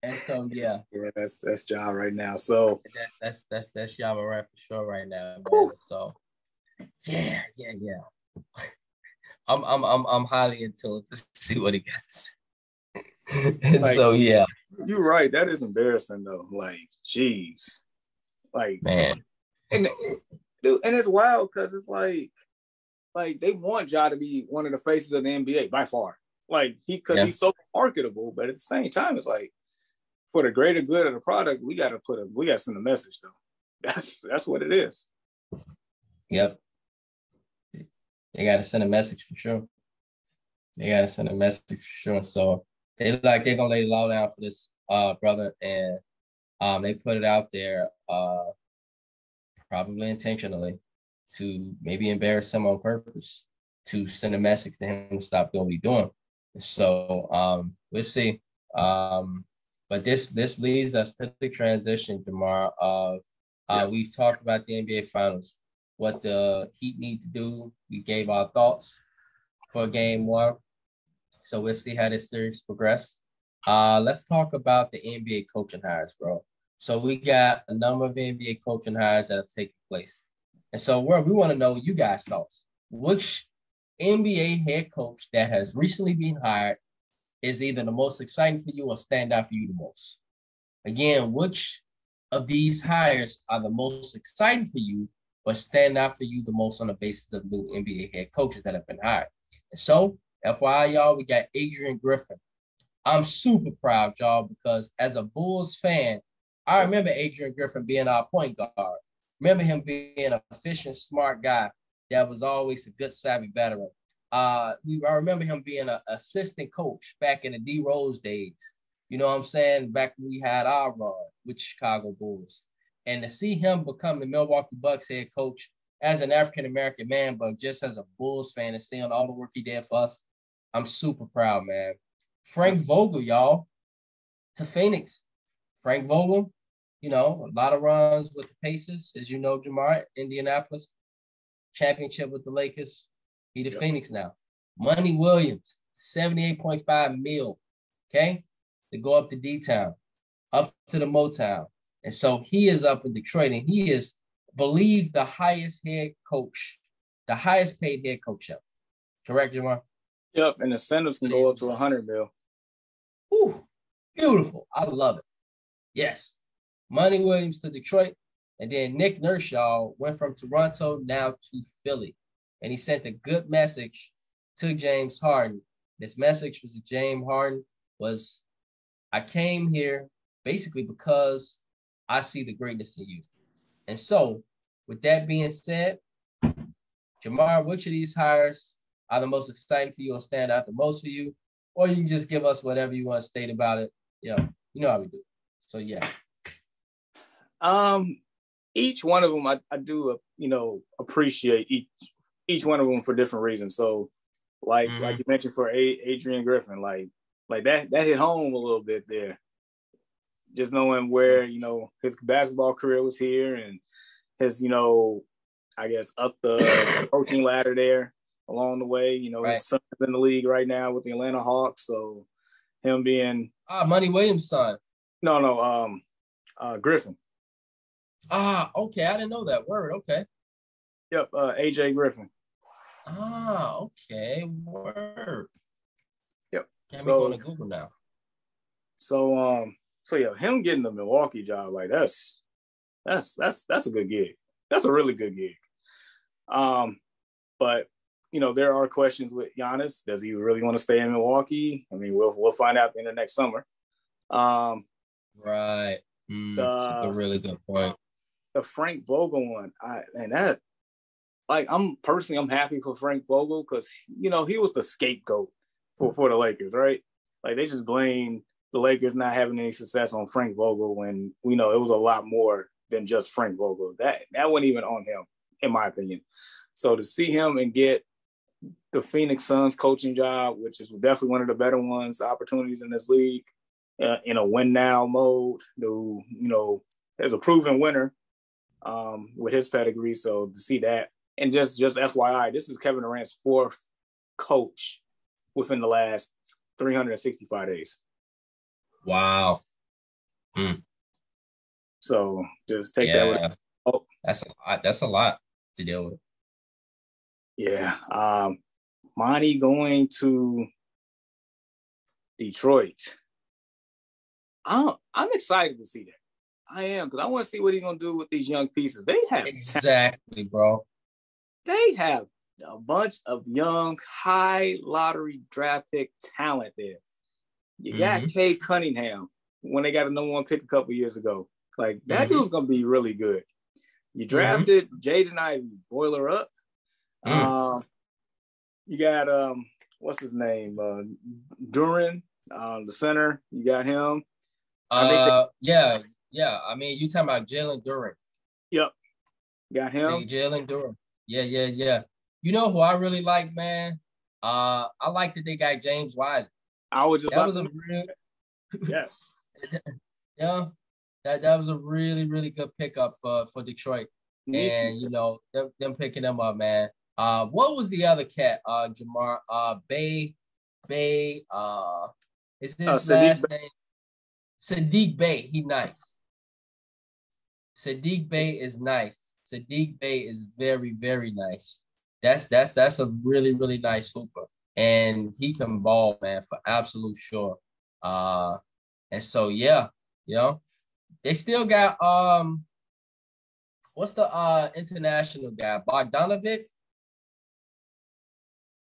And so yeah, yeah, that's that's job right now. So that, that's that's that's job right for sure right now, man. So yeah, yeah, yeah. <laughs> I'm I'm I'm I'm highly into to see what he gets. <laughs> and like, so yeah, you're right. That is embarrassing though. Like, jeez, like man, and dude, and it's wild because it's like, like they want Ja to be one of the faces of the NBA by far. Like he, because yeah. he's so marketable, but at the same time, it's like for the greater good of the product, we got to put a, we got to send a message though. <laughs> That's that's what it is. Yep. They got to send a message for sure. They got to send a message for sure. So they like they're gonna lay the law down for this uh brother, and um they put it out there. Uh probably intentionally, to maybe embarrass him on purpose, to send a message to him to stop doing what he's doing. So um, we'll see. Um, but this this leads us to the transition, Jamar. Of uh, yeah. we've talked about the NBA Finals, what the Heat need to do. We gave our thoughts for Game One, so we'll see how this series progress. Uh, let's talk about the NBA coaching hires, bro. So we got a number of NBA coaching hires that have taken place. And so where we want to know you guys' thoughts. Which NBA head coach that has recently been hired is either the most exciting for you or stand out for you the most? Again, which of these hires are the most exciting for you or stand out for you the most on the basis of new NBA head coaches that have been hired? And so, FYI, y'all, we got Adrian Griffin. I'm super proud, y'all, because as a Bulls fan, I remember Adrian Griffin being our point guard. Remember him being an efficient, smart guy that was always a good, savvy veteran. Uh, we I remember him being an assistant coach back in the D Rose days. You know what I'm saying? Back when we had our run with Chicago Bulls. And to see him become the Milwaukee Bucks head coach as an African American man, but just as a Bulls fan and seeing all the work he did for us, I'm super proud, man. Frank Vogel, y'all, to Phoenix. Frank Vogel, you know, a lot of runs with the Pacers, as you know, Jamar, Indianapolis, championship with the Lakers. He to yep. Phoenix now. Monty Williams, 78.5 mil. Okay. To go up to D Town, up to the Motown. And so he is up in Detroit and he is believe the highest head coach, the highest paid head coach ever. Correct, Jamar? Yep. And the Senators can go up to 100 mil. Ooh, beautiful. I love it. Yes. Monty Williams to Detroit. And then Nick Nurse, y'all, went from Toronto now to Philly. And he sent a good message to James Harden. This message was to James Harden was I came here basically because I see the greatness in you. And so, with that being said, Jamar, which of these hires are the most exciting for you or stand out the most for you? Or you can just give us whatever you want to state about it. Yeah, you know how we do. So yeah. Um, each one of them, I, I do, uh, you know, appreciate each each one of them for different reasons. So, like mm-hmm. like you mentioned for a- Adrian Griffin, like like that that hit home a little bit there. Just knowing where you know his basketball career was here and his you know, I guess up the <coughs> coaching ladder there along the way. You know, right. his son's in the league right now with the Atlanta Hawks, so him being ah Monty Williams' son. No, no, um, uh, Griffin. Ah, okay. I didn't know that word. Okay. Yep, uh, AJ Griffin. Ah, okay. Word. Yep. Can so, going to Google now. So um, so yeah, him getting the Milwaukee job, like that's that's that's that's a good gig. That's a really good gig. Um, but you know, there are questions with Giannis. Does he really want to stay in Milwaukee? I mean, we'll we'll find out in the next summer. Um, right. Mm, the, a really good point the Frank Vogel one, I and that like I'm personally I'm happy for Frank Vogel because you know he was the scapegoat for, for the Lakers, right? Like they just blame the Lakers not having any success on Frank Vogel when we know it was a lot more than just Frank Vogel. That that wasn't even on him, in my opinion. So to see him and get the Phoenix Suns coaching job, which is definitely one of the better ones, opportunities in this league, uh, in a win now mode, who you know is a proven winner um, with his pedigree. So to see that, and just just FYI, this is Kevin Durant's fourth coach within the last 365 days. Wow. Mm. So just take yeah. that. With, oh, that's a lot. That's a lot to deal with. Yeah. Um, Monty going to Detroit. I'm I'm excited to see that. I am because I want to see what he's gonna do with these young pieces. They have exactly, bro. They have a bunch of young, high lottery draft pick talent there. You got mm-hmm. Cade Cunningham when they got a number one pick a couple years ago. Like that mm-hmm. dude's gonna be really good. You drafted mm-hmm. Jaden Ivey, boiler up. Mm. Um, you got um, what's his name? Uh, um, the center. You got him. Uh, they- yeah, yeah, I mean, you talking about Jalen Duren. Yep. Got him. Jalen Duren. Yeah, yeah, yeah. You know who I really like, man? Uh, I like that they got James Wiseman. I was just that was a real <laughs> yes. <laughs> yeah, that that was a really really good pickup for for Detroit, and you know them, them picking them up, man. Uh, what was the other cat? Uh, Jamar. Uh, Bay, Bay. Uh, Is his uh, last name? Saddiq Bey. He nice. Saddiq Bey is nice. Saddiq Bey is very, very nice. That's that's that's a really, really nice hooper. And he can ball, man, for absolute sure. Uh and so yeah, you know, they still got um what's the uh international guy? Bogdanovic?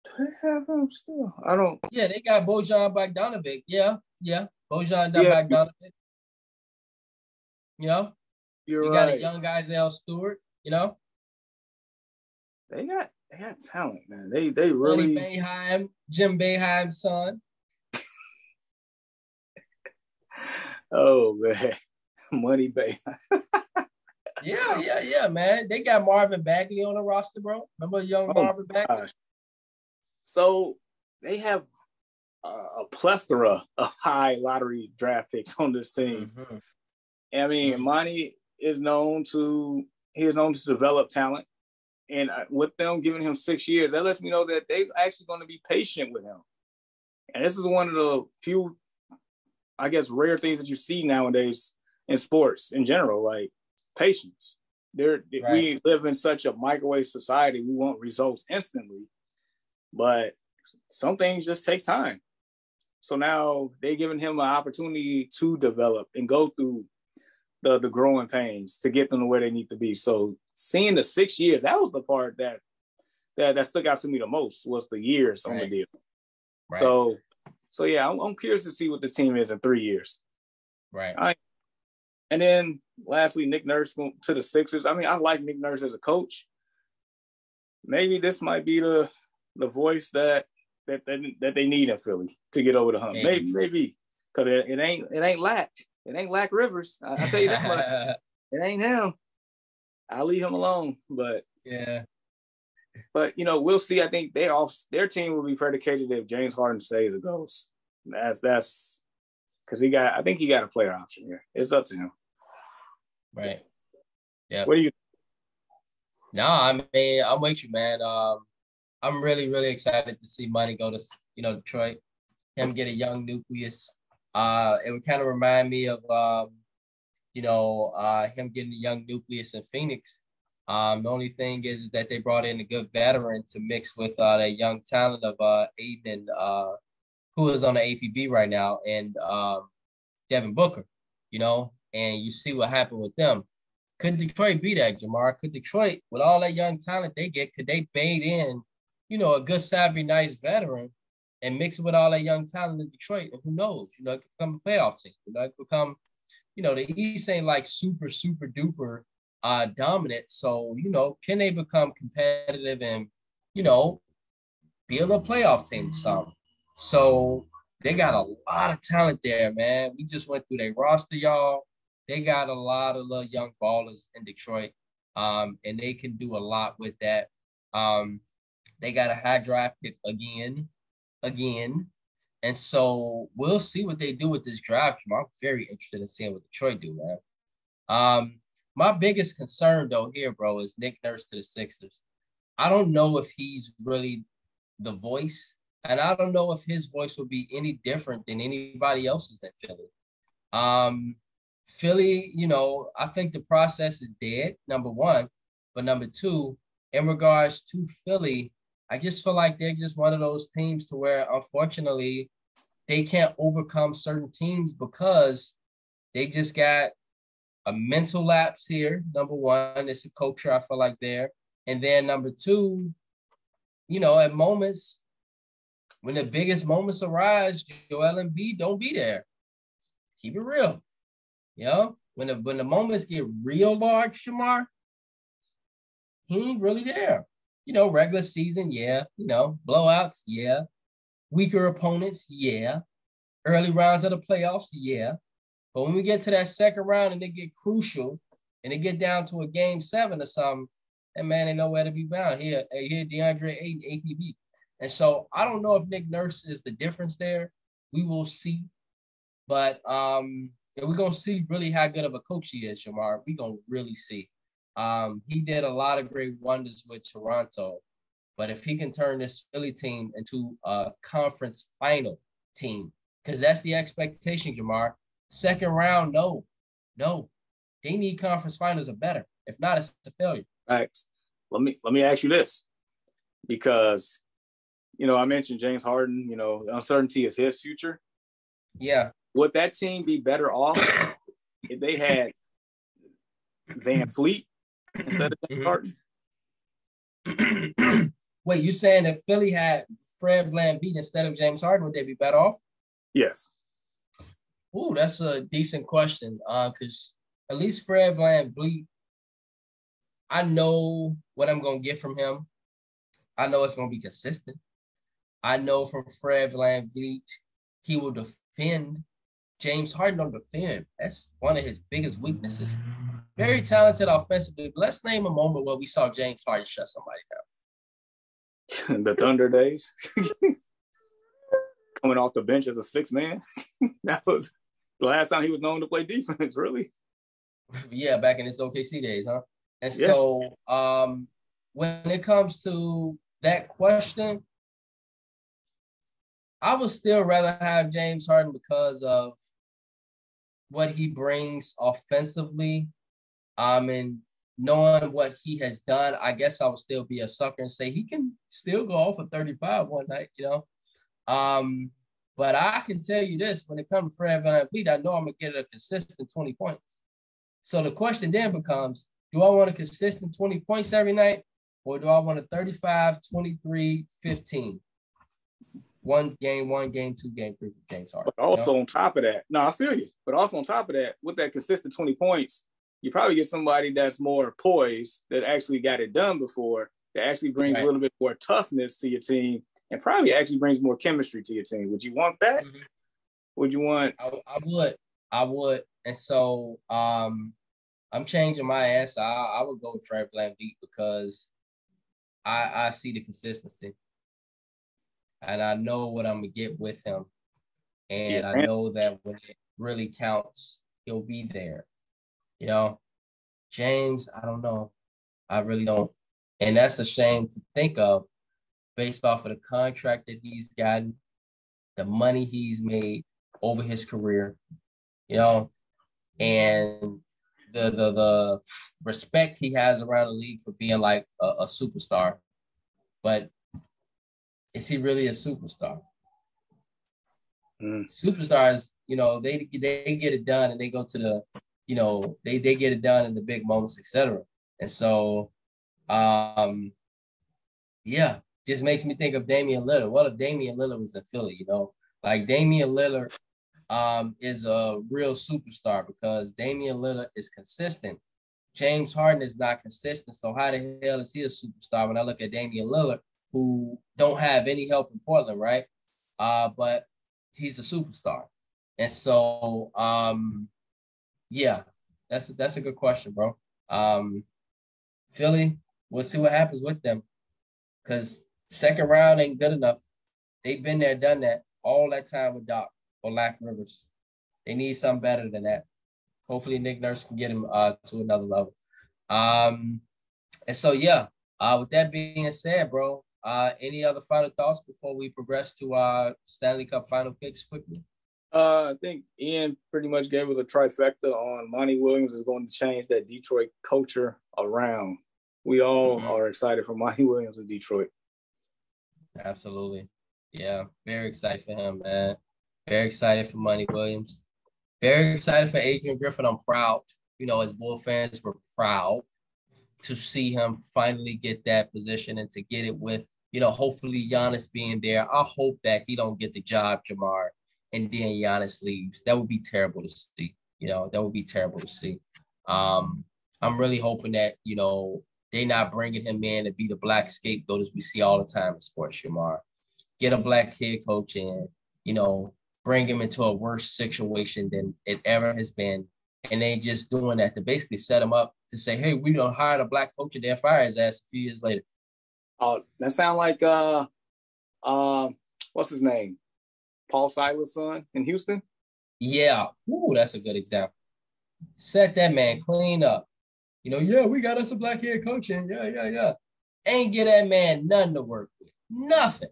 Do they have him still. I don't Yeah, they got Bojan Bogdanovic. Yeah, yeah. Bojan yeah. Bogdanovic. You know? You're you got right. a young Isaiah Stewart, you know? They got they got talent, man. They they really Money Boeheim, Jim Boeheim's son. <laughs> oh man. <laughs> Money Bay. <laughs> yeah, yeah, yeah, man. They got Marvin Bagley on the roster, bro. Remember young oh, Marvin Bagley? Gosh. So they have a plethora of high lottery draft picks on this team. Mm-hmm. I mean, mm-hmm. Monty is known to he is known to develop talent, and uh, with them giving him six years, that lets me know that they're actually going to be patient with him. And this is one of the few, I guess, rare things that you see nowadays in sports in general, like patience. There, right. we live in such a microwave society. We want results instantly, but some things just take time. So now they're giving him an opportunity to develop and go through the the growing pains to get them to where they need to be. So seeing the six years, that was the part that that, that stuck out to me the most was the years right. on the deal. Right. So so yeah, I'm, I'm, curious to see what this team is in three years. Right. I, and then lastly, Nick Nurse to the Sixers. I mean, I like Nick Nurse as a coach. Maybe this might be the the voice that that that, that they need in Philly to get over the hump. Maybe, maybe, because it, it, ain't it ain't lack. It ain't lack Rivers. I, I tell you that much. <laughs> it ain't him. I'll leave him alone. But yeah. But you know, we'll see. I think they off their team will be predicated if James Harden stays or goes. That's that's because he got. I think he got a player option here. It's up to him. Right. Yeah. What do you? No, I mean I'm with you, man. Um, I'm really really excited to see Monty go to you know Detroit. Him get a young nucleus. Uh, it would kind of remind me of um, you know, uh, him getting a young nucleus in Phoenix. Um, the only thing is that they brought in a good veteran to mix with uh, that young talent of uh, Ayton, uh, who is on the APB right now, and um, Devin Booker, you know, and you see what happened with them. Could Detroit be that, Jamar? Could Detroit, with all that young talent they get, could they bait in, you know, a good, savvy, nice veteran and mix it with all that young talent in Detroit? And who knows? You know, it could become a playoff team. You know, it could become, you know, the East ain't like super, super duper uh, dominant. So, you know, can they become competitive and, you know, be a little playoff team something? So they got a lot of talent there, man. We just went through their roster, y'all. They got a lot of little young ballers in Detroit, um, and they can do a lot with that. Um, they got a high draft pick again, again, and so we'll see what they do with this draft. I'm very interested in seeing what Detroit do, man. Um, my biggest concern though here, bro, is Nick Nurse to the Sixers. I don't know if he's really the voice, and I don't know if his voice will be any different than anybody else's in Philly. Um, Philly, you know, I think the process is dead, number one. But number two, in regards to Philly, I just feel like they're just one of those teams to where unfortunately they can't overcome certain teams because they just got a mental lapse here. Number one, it's a culture I feel like there. And then number two, you know, at moments when the biggest moments arise, Joel Embiid don't be there. Keep it real. You know, when the when the moments get real large, Shamar, he ain't really there. You know, regular season, yeah. You know, blowouts, yeah. Weaker opponents, yeah. Early rounds of the playoffs, yeah. But when we get to that second round and they get crucial and they get down to a game seven or something, that man ain't nowhere to be found. Here, here, DeAndre Ayton, APB. And so I don't know if Nick Nurse is the difference there. We will see. But um, we're gonna see really how good of a coach he is, Shamar. We're gonna really see. Um, he did a lot of great wonders with Toronto, but if he can turn this Philly team into a conference final team, Because that's the expectation, Jamar. Second round, no, no. They need conference finals or better. If not, it's a failure. Thanks. Let me let me ask you this, because you know I mentioned James Harden. You know, uncertainty is his future. Yeah. Would that team be better off if they had VanVleet instead of James. Harden? Wait, you saying if Philly had Fred VanVleet instead of James Harden, would they be better off? Yes. Ooh, that's a decent question. Uh, because at least Fred VanVleet, I know what I'm gonna get from him. I know it's gonna be consistent. I know from Fred VanVleet, he will defend. James Harden don't defend. That's one of his biggest weaknesses. Very talented offensively. But let's name a moment where we saw James Harden shut somebody down. <laughs> the Thunder days. <laughs> Coming off the bench as a six man. <laughs> that was the last time he was known to play defense, really. Yeah, back in his OKC days, huh? And yeah. so um when it comes to that question, I would still rather have James Harden because of what he brings offensively. Um, and knowing what he has done, I guess I would still be a sucker and say he can still go off for 35 one night, you know. Um, but I can tell you this when it comes to Fred VanVleet, I know I'm gonna get a consistent 20 points. So the question then becomes, do I want a consistent 20 points every night? Or do I want a 35, 23, 15? One game, one game, two game, three games hard. But also you know? on top of that, no, I feel you. But also on top of that, with that consistent 20 points, you probably get somebody that's more poised that actually got it done before, that actually brings right. a little bit more toughness to your team and probably actually brings more chemistry to your team. Would you want that? Mm-hmm. Would you want? I, I, would. I would. And so um, I'm changing my answer. I, I would go with Fred VanVleet because I, I see the consistency. And I know what I'm gonna get with him. And yeah. I know that when it really counts, he'll be there. You know, James, I don't know. I really don't. And that's a shame to think of based off of the contract that he's gotten, the money he's made over his career, you know, and the the the respect he has around the league for being like a, a superstar. But is he really a superstar? Mm. Superstars, you know, they they get it done and they go to the, you know, they they get it done in the big moments, etc. And so, um, yeah, just makes me think of Damian Lillard. What if Damian Lillard was in Philly? You know, like Damian Lillard um, is a real superstar because Damian Lillard is consistent. James Harden is not consistent. So how the hell is he a superstar when I look at Damian Lillard, who don't have any help in Portland, right? Uh, but he's a superstar. And so um, yeah, that's that's a good question, bro. Um, Philly, we'll see what happens with them. Cause Second round ain't good enough. They've been there, done that all that time with Doc or Lac Rivers. They need something better than that. Hopefully, Nick Nurse can get him uh, to another level. Um, and so, yeah, uh, with that being said, bro, uh, any other final thoughts before we progress to our Stanley Cup final picks quickly? Uh, I think Ian pretty much gave us a trifecta on Monty Williams is going to change that Detroit culture around. We all mm-hmm. are excited for Monty <laughs> Williams in Detroit. Absolutely. Yeah. Very excited for him, man. Very excited for Monty Williams. Very excited for Adrian Griffin. I'm proud. You know, as Bull fans, we're proud to see him finally get that position and to get it with, you know, hopefully Giannis being there. I hope that he don't get the job, Jamar, and then Giannis leaves. That would be terrible to see. You know, that would be terrible to see. Um, I'm really hoping that, you know, they not bringing him in to be the black scapegoat as we see all the time in sports, Shamar. Get a black head coach in, you know, bring him into a worse situation than it ever has been. And they just doing that to basically set him up to say, hey, we don't hire a black coach and then fire his ass a few years later. Oh, that sound like uh um what's his name? Paul Silas' son in Houston? Yeah. Ooh, that's a good example. Set that man clean up. You know, yeah, we got us a black head coach in. Yeah, yeah, yeah. Ain't get that man nothing to work with. Nothing.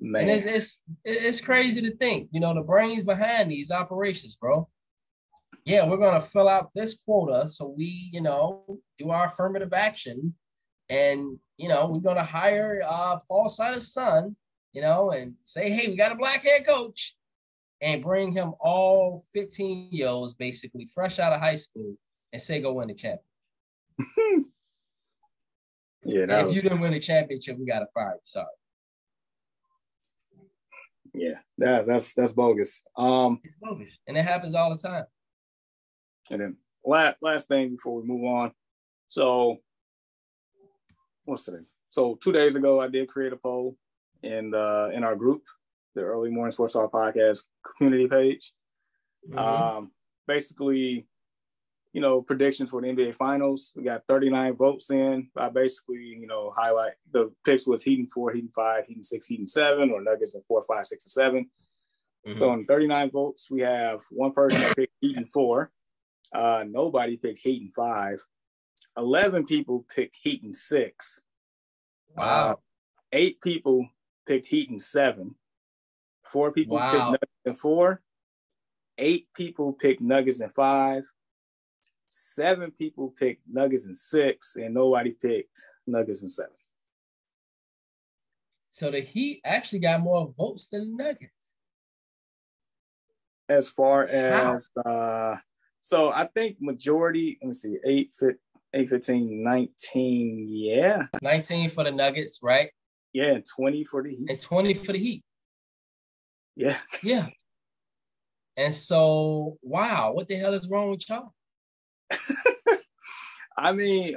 Man. And it's, it's it's crazy to think, you know, the brains behind these operations, bro. Yeah, we're gonna fill out this quota so we, you know, do our affirmative action, and you know, we're gonna hire uh Paul Silas' son, you know, and say, hey, we got a black head coach, and bring him all 15 year olds basically fresh out of high school and say go win the championship. <laughs> yeah, if was... you didn't win the championship, we gotta fire you. Sorry. Yeah, that, that's that's bogus. Um, it's bogus, and it happens all the time. And then last last thing before we move on, so what's today? So two days ago, I did create a poll in uh, in our group, the Early Morning Sports Talk Podcast community page. Mm-hmm. Um, basically, you know, predictions for the NBA Finals. We got 39 votes in. I basically, you know, highlight the picks with Heat and four, Heat and five, Heat and six, Heat and seven, or Nuggets and four, five, six, and 7 mm-hmm. So in 39 votes, we have one person that picked Heat and four. Uh, nobody picked Heat and five. 11 people picked Heat and six. Wow. Uh, eight people picked Heat and seven. Four people wow. picked Nuggets and four. Eight people picked Nuggets and five seven people picked Nuggets and six, and nobody picked Nuggets and seven. So the Heat actually got more votes than Nuggets. As far as uh so I think majority, let me see, 8, 8 15, 19, yeah. 19 for the Nuggets, right? Yeah, and 20 for the Heat. And 20 for the Heat. Yeah. Yeah. And so, wow, what the hell is wrong with y'all? <laughs> I mean,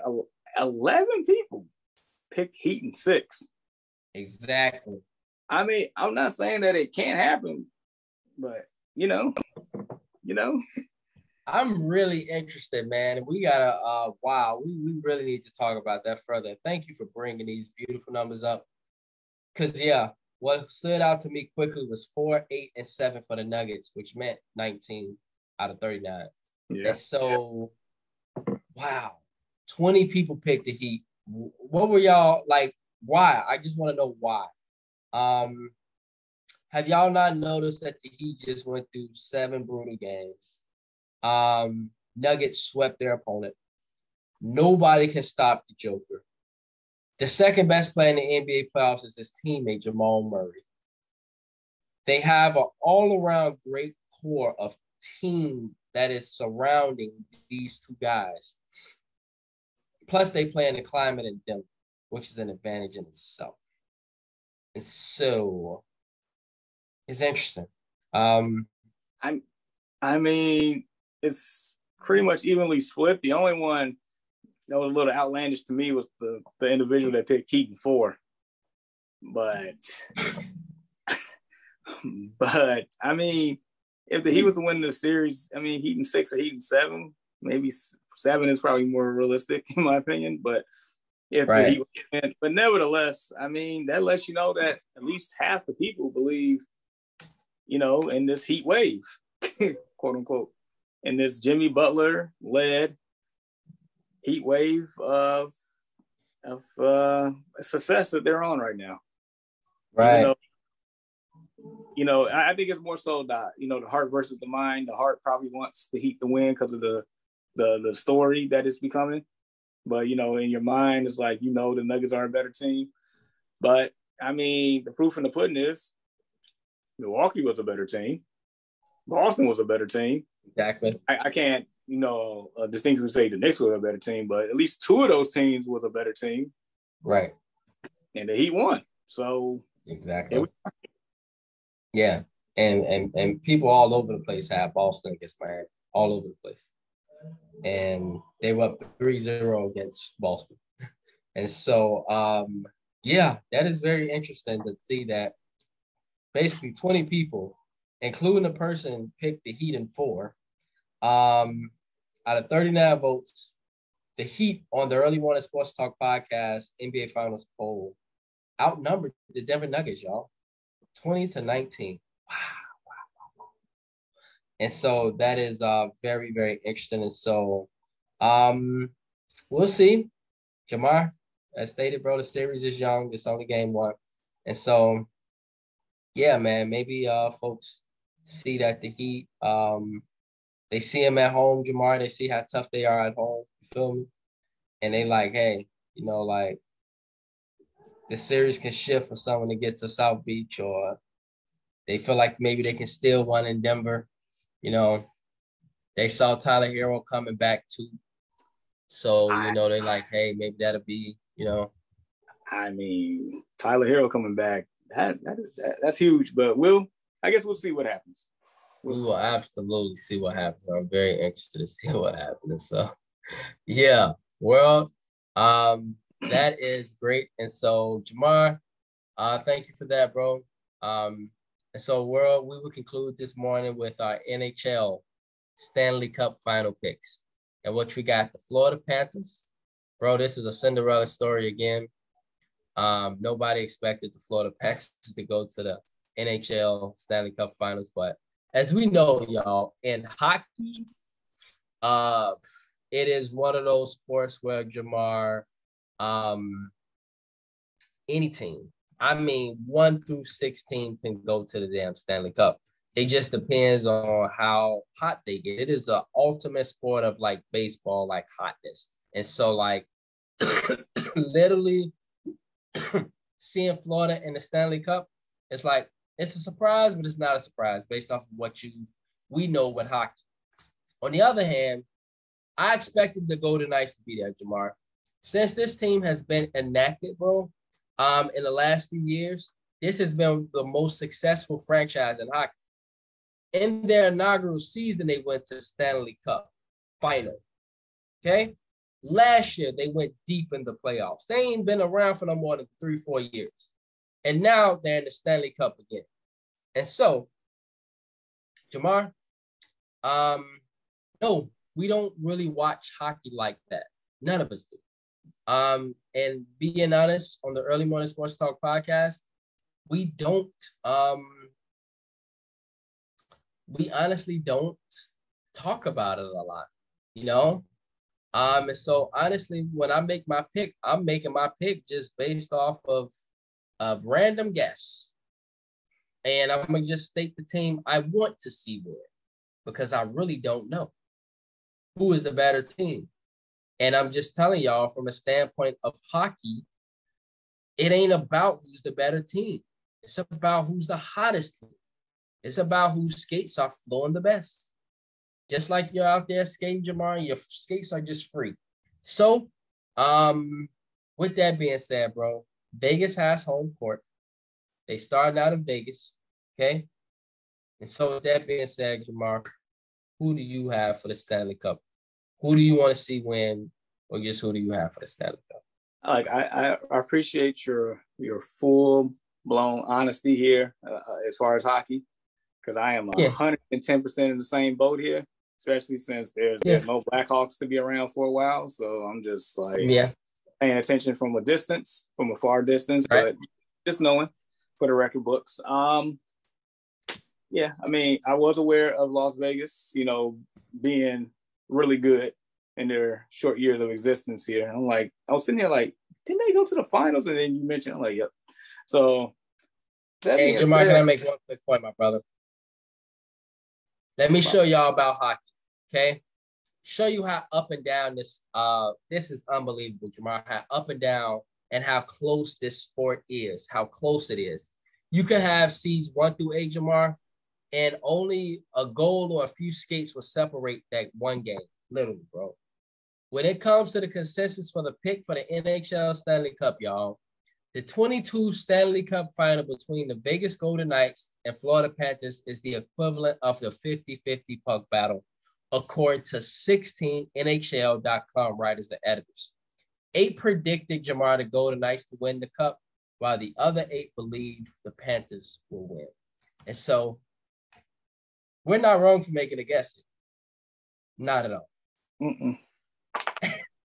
11 people picked Heat and six. Exactly. I mean, I'm not saying that it can't happen, but you know, you know. I'm really interested, man. We gotta, uh, wow, we, we really need to talk about that further. Thank you for bringing these beautiful numbers up. Cause yeah, what stood out to me quickly was four, eight, and seven for the Nuggets, which meant 19 out of 39. Yeah. And so wow, 20 people picked the Heat. What were y'all like? Why? I just want to know why. Um, have y'all not noticed that the Heat just went through seven brutal games? Um, Nuggets swept their opponent. Nobody can stop the Joker. The second best player in the NBA playoffs is his teammate Jamal Murray. They have an all-around great core of team that is surrounding these two guys. Plus, they play in the climate in Denver, which is an advantage in itself. And so it's interesting. Um, I, I mean, it's pretty much evenly split. The only one that was a little outlandish to me was the the individual that picked Keaton four, but <laughs> but I mean, if the Heat was to win the series, I mean, Heat in six or Heat in seven, maybe seven is probably more realistic <laughs> in my opinion. But if right. the but nevertheless, I mean, that lets you know that at least half the people believe, you know, in this heat wave, <laughs> quote unquote, in this Jimmy Butler led heat wave of of uh, success that they're on right now. Right. You know, you know, I, think it's more so that you know the heart versus the mind. The heart probably wants the Heat to win because of the the the story that it's becoming. But you know, in your mind, it's like you know the Nuggets are a better team. But I mean, the proof in the pudding is Milwaukee was a better team. Boston was a better team. Exactly. I, I can't, you know, uh, distinctly say the Knicks were a better team, but at least two of those teams was a better team. Right. And the Heat won. So exactly. Yeah, and and and people all over the place have Boston against Miami, all over the place, and they were up 3-0 against Boston, <laughs> and so um, yeah, that is very interesting to see that basically 20 people, including the person, picked the Heat in four. Um, out of 39 votes, the Heat on the Early Morning Sports Talk podcast NBA Finals poll outnumbered the Denver Nuggets, y'all. 20 to 19. Wow, wow, wow. And so that is uh very, very interesting. And so um we'll see. Jamar, as stated, bro, the series is young. It's only game one. And so yeah, man, maybe uh folks see that the Heat um they see him at home, Jamar. They see how tough they are at home. You feel me? And they like, hey, you know, like the series can shift for someone to get to South Beach, or they feel like maybe they can steal one in Denver. You know, they saw Tyler Herro coming back too. So, you know, they like, hey, maybe that'll be, you know. I mean, Tyler Herro coming back, that, that, that that's huge. But we'll, I guess we'll see what happens. We'll absolutely see what happens. I'm very interested to see <laughs> what happens. So, yeah, well, um, that is great. And so, Jamar, uh, thank you for that, bro. Um, and so, world, we will conclude this morning with our NHL Stanley Cup final picks. And what we got the Florida Panthers. Bro, this is a Cinderella story again. Um, nobody expected the Florida <laughs> Panthers to go to the NHL Stanley Cup finals, but as we know, y'all, in hockey, uh, it is one of those sports where Jamar, um, any team, I mean, one through 16 can go to the damn Stanley Cup. It just depends on how hot they get. It is an ultimate sport of like baseball, like hotness. And so, like, <coughs> literally <coughs> seeing Florida in the Stanley Cup, it's like it's a surprise, but it's not a surprise based off of what you we know with hockey. On the other hand, I expected the Golden Knights to be there, Jamar. Since this team has been enacted, bro, um, in the last few years, this has been the most successful franchise in hockey. In their inaugural season, they went to Stanley Cup final. Okay. Last year, they went deep in the playoffs. They ain't been around for no more than three, four years. And now they're in the Stanley Cup again. And so, Jamar, um, no, we don't really watch hockey like that. None of us do. Um, and being honest, on the early morning sports talk podcast, we don't um we honestly don't talk about it a lot, you know. Um, and so honestly, when I make my pick, I'm making my pick just based off of a random guess. And I'm gonna just state the team I want to see win because I really don't know who is the better team. And I'm just telling y'all from a standpoint of hockey, it ain't about who's the better team. It's about who's the hottest team. It's about whose skates are flowing the best. Just like you're out there skating, Jamar, your skates are just free. So, um, with that being said, bro, Vegas has home court. They started out in Vegas. Okay. And so with that being said, Jamar, who do you have for the Stanley Cup? Who do you want to see win, or just who do you have for the Stanley Cup? Like I, I appreciate your your full blown honesty here uh, as far as hockey, because I am hundred and ten percent in the same boat here. Especially since there's, yeah. there's no Blackhawks to be around for a while, so I'm just like yeah paying attention from a distance, from a far distance, right. but just knowing for the record books. Um, yeah, I mean, I was aware of Las Vegas, you know, being really good in their short years of existence here. And I'm like, I was sitting here like, didn't they go to the finals? And then you mentioned, I'm like, yep. So, that hey, Jamar, can I make one quick point, my brother? Let me show y'all about hockey, okay? Show you how up and down this uh this is unbelievable, Jamar, how up and down and how close this sport is, how close it is. You can have seeds one through eight, Jamar, and only a goal or a few skates will separate that one game, literally, bro. When it comes to the consensus for the pick for the NHL Stanley Cup, y'all, the 22 Stanley Cup final between the Vegas Golden Knights and Florida Panthers is the equivalent of the 50 50 puck battle according to 16 NHL.com writers and editors. Eight predicted Jamar the Golden Knights to win the cup, while the other eight believe the Panthers will win. And so we're not wrong for making a guess. Not at all. <laughs>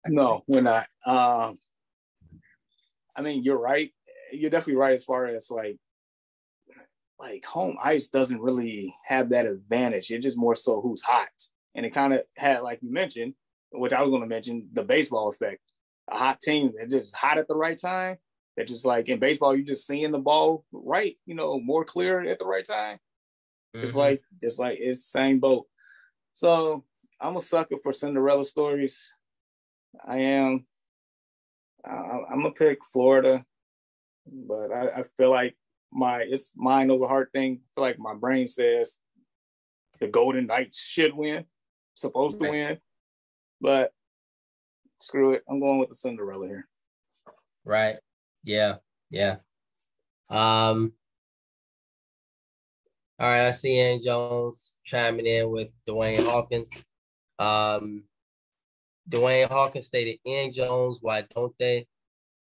no, we're not. Um, I mean, you're right. You're definitely right as far as like like home ice doesn't really have that advantage. It's just more so who's hot. And it kind of had, like you mentioned, which I was going to mention, the baseball effect. A hot team that just hot at the right time. That just like in baseball, you're just seeing the ball right, you know, more clear at the right time. Mm-hmm. Just like, just like it's same boat. So I'm a sucker for Cinderella stories. I am. I, am gonna pick Florida, but I, I, feel like my it's mind over heart thing. I feel like my brain says the Golden Knights should win, supposed to win, but screw it. I'm going with the Cinderella here. Right. Yeah. Yeah. Um. All right, I see Ian Jones chiming in with Dwayne Hawkins. Um, Dwayne Hawkins stated, "Ian Jones, why don't they?"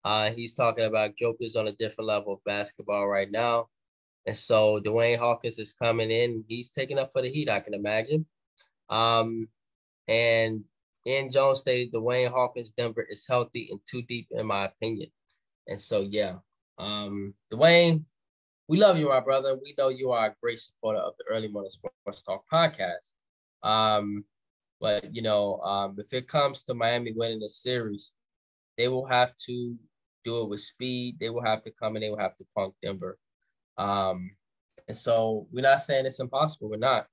Uh, he's talking about Joker's on a different level of basketball right now, and so Dwayne Hawkins is coming in. He's taking up for the Heat, I can imagine. Um, and Ian Jones stated, "Dwayne Hawkins, Denver is healthy and too deep, in my opinion." And so, yeah, um, Dwayne, we love you, my brother. We know you are a great supporter of the Early Morning Sports Talk podcast. Um, but you know, um, if it comes to Miami winning the series, they will have to do it with speed. They will have to come and they will have to punk Denver. Um, and so we're not saying it's impossible. We're not.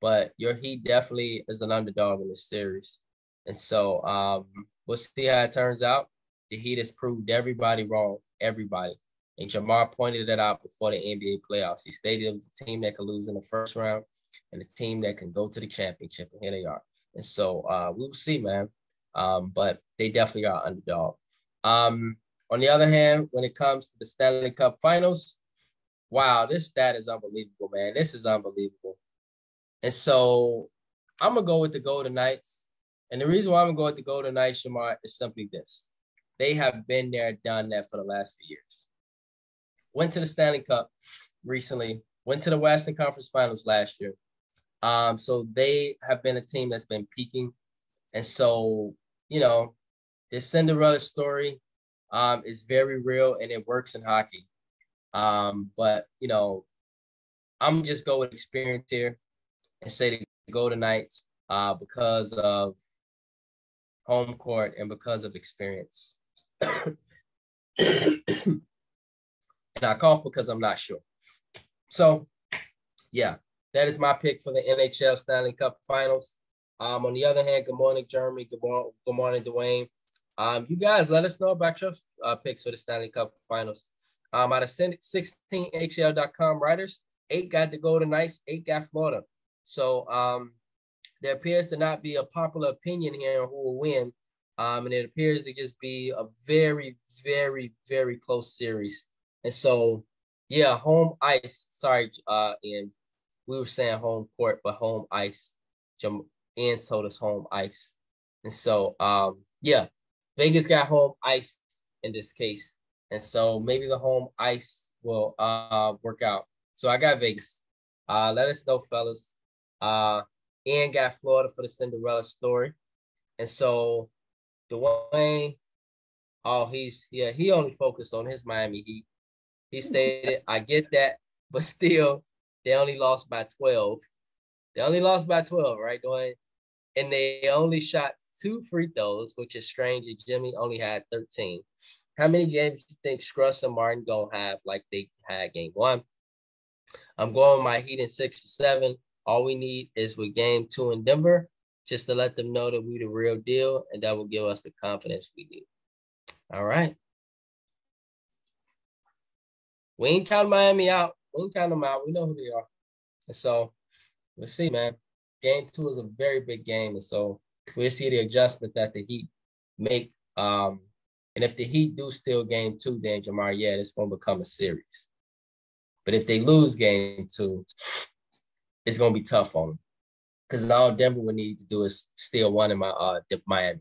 But your Heat definitely is an underdog in this series. And so um, we'll see how it turns out. The Heat has proved everybody wrong, everybody. And Jamar pointed that out before the NBA playoffs. He stated it was a team that could lose in the first round and a team that can go to the championship. And here they are. And so uh, we will see, man. Um, but they definitely are underdog. Um, on the other hand, when it comes to the Stanley Cup Finals, wow, this stat is unbelievable, man. This is unbelievable. And so I'm gonna go with the Golden Knights. And the reason why I'm gonna go with the Golden Knights, Jamar, is simply this: they have been there, done that for the last few years. Went to the Stanley Cup recently. Went to the Western Conference Finals last year. Um, so they have been a team that's been peaking. And so, you know, this Cinderella story um, is very real and it works in hockey. Um, but, you know, I'm just go with experience here and say the Golden Knights uh, because of home court and because of experience. <coughs> and I cough because I'm not sure. So, yeah, that is my pick for the NHL Stanley Cup Finals. Um, on the other hand, good morning, Jeremy. Good morning, good morning, Dwayne. Um, you guys, let us know about your uh, picks for the Stanley Cup Finals. Um, out of 16 NHL.com writers, eight got the Golden Knights, eight got Florida. So um, there appears to not be a popular opinion here on who will win. Um, and it appears to just be a very, very, very close series. And so, yeah, home ice. Sorry, uh, and we were saying home court, but home ice. Ian told us home ice. And so, um, yeah, Vegas got home ice in this case. And so maybe the home ice will uh, work out. So I got Vegas. Uh, let us know, fellas. Uh, Ian got Florida for the Cinderella story. And so Dwayne, oh, he's, yeah, he only focused on his Miami Heat. He stated, I get that, but still, they only lost by 12. They only lost by 12, right, Dwayne? And they only shot two free throws, which is strange. And Jimmy only had 13. How many games do you think Strus and Martin gonna have like they had game one? I'm going my Heat in six to seven. All we need is with game two in Denver, just to let them know that we the real deal, and that will give us the confidence we need. All right. We ain't counting Miami out we ain't count them out. We know who they are. And so let's see, man. Game two is a very big game. And so we'll see the adjustment that the Heat make. Um, and if the Heat do steal game two, then Jamar, yeah, it's going to become a series. But if they lose game two, it's to be tough on them. Because all Denver would need to do is steal one in my uh Miami.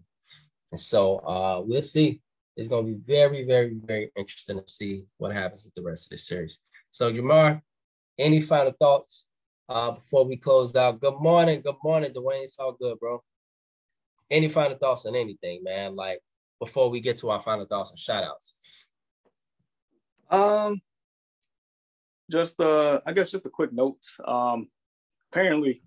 And so uh, we'll see. It's to be very, very, very interesting to see what happens with the rest of the series. So Jamar, any final thoughts uh, before we close out? Good morning, good morning, Dwayne. It's all good, bro. Any final thoughts on anything, man? Like before we get to our final thoughts and shout outs. Um just uh I guess just a quick note. Um apparently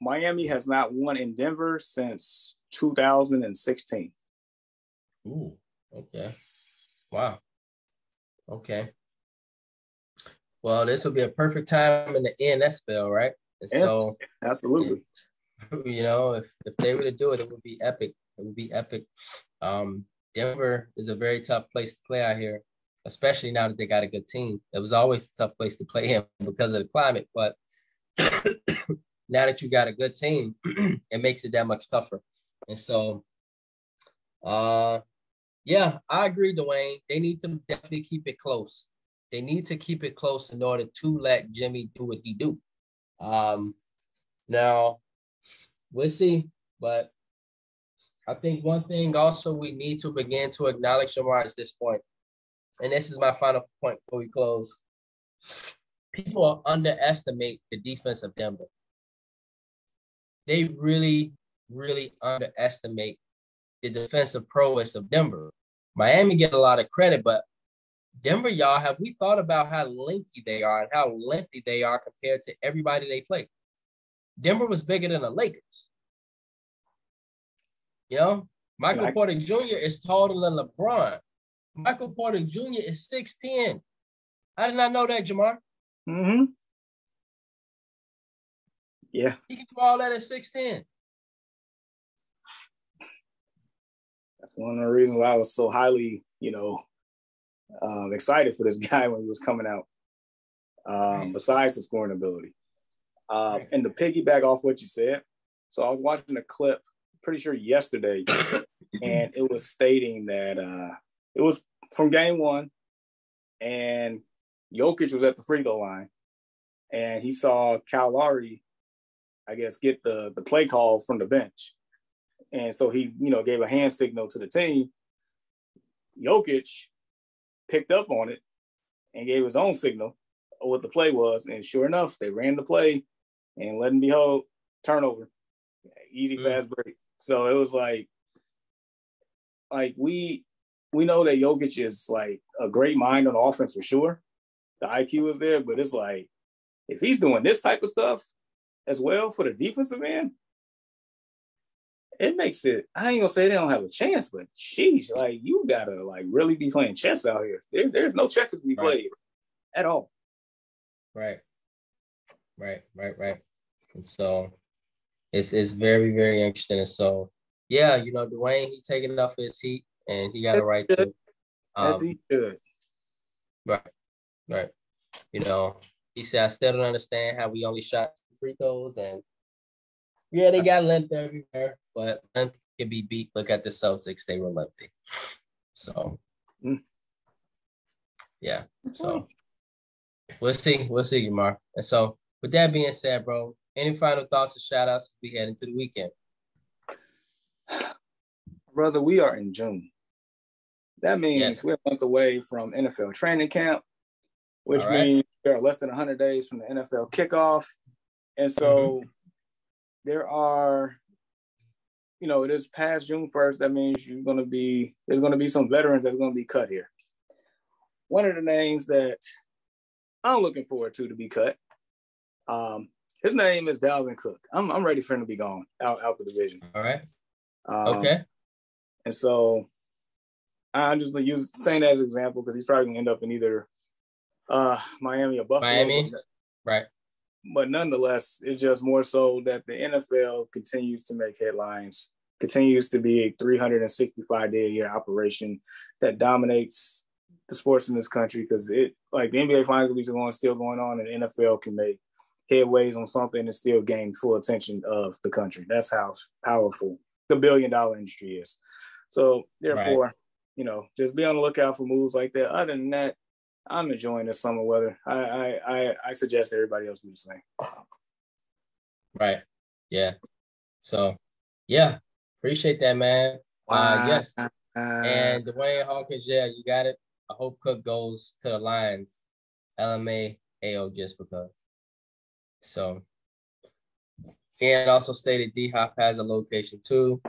Miami has not won in Denver since 2016. Ooh, okay. Wow. Okay. Well, this will be a perfect time in the end that spell, right? And yeah, so absolutely. <laughs> You know, if if they were to do it, it would be epic. It would be epic. Um, Denver is a very tough place to play out here, especially now that they got a good team. It was always a tough place to play in <laughs> because of the climate, but <coughs> now that you got a good team, <clears throat> it makes it that much tougher. And so, uh, yeah, I agree, Dwayne. They need to definitely keep it close. They need to keep it close in order to let Jimmy do what he do. Um, now, we'll see, but I think one thing also we need to begin to acknowledge Jamar at this point, and this is my final point before we close. People underestimate the defense of Denver. They really, really underestimate the defensive prowess of Denver. Miami get a lot of credit, but Denver, y'all, have we thought about how lengthy they are and how lengthy they are compared to everybody they play? Denver was bigger than the Lakers. You know, Michael like, Porter Jr. is taller than LeBron. Michael Porter Jr. is 6'10. I did not know that, Jamar. Mm-hmm. Yeah. He can do all that at 6'10. That's one of the reasons why I was so highly, you know, um, excited for this <laughs> guy when he was coming out. Um. Besides the scoring ability, uh, and to piggyback off what you said, so I was watching a clip, pretty sure yesterday, <coughs> and it was stating that uh, it was from game one, and Jokic was at the free throw line, and he saw Kyle Lowry, I guess, get the the play call from the bench, and so he, you know, gave a hand signal to the team. Jokic picked up on it and gave his own signal of what the play was. And sure enough, they ran the play and let him behold, turnover. Easy mm. fast break. So it was like like we we know that Jokic is like a great mind on offense for sure. The IQ is there, but it's like if he's doing this type of stuff as well for the defensive end, it makes it. I ain't gonna say they don't have a chance, but sheesh, like you gotta like really be playing chess out here. There, there's no checkers to be right. at all. Right, right, right, right. And so it's it's very very interesting. And so yeah, you know, Dwayne he taking off his heat and he got a right to. Um, As he should. Right, right. You know, he said I still don't understand how we only shot free throws and yeah, they got length everywhere, but length can be beat. Look at the Celtics; they were lengthy. So, mm. yeah. So we'll see. We'll see, Mark. And so, with that being said, bro, any final thoughts or shout outs as we head into the weekend? <sighs> Brother, we are in June. That means yes. we're a month away from NFL training camp, which right. means there are less than 100 days from the NFL kickoff. And so mm-hmm there are, you know, it is past June 1st. That means you're going to be, there's going to be some veterans that's going to be cut here. One of the names that I'm looking forward to to be cut, um, his name is Dalvin Cook. I'm, I'm ready for him to be gone out, out the division. All right. Um, okay. And so I'm just gonna use saying that as an example because he's probably gonna end up in either uh, Miami or Buffalo. Miami, right? but nonetheless, it's just more so that the NFL continues to make headlines, continues to be a 365 day a year operation that dominates the sports in this country because it like the NBA finals are going still going on and the NFL can make headways on something and still gain full attention of the country. That's how powerful the billion dollar industry is. So therefore, right. you know, just be on the lookout for moves like that. Other than that, I'm enjoying the summer weather. I I I, I suggest everybody else do the same. Right. Yeah. So, yeah, appreciate that, man. Uh, yes. and Dwayne Hawkins, yeah, you got it. I hope Cook goes to the Lions, LMA, AO, just because. So, and also stated D Hop has a location too.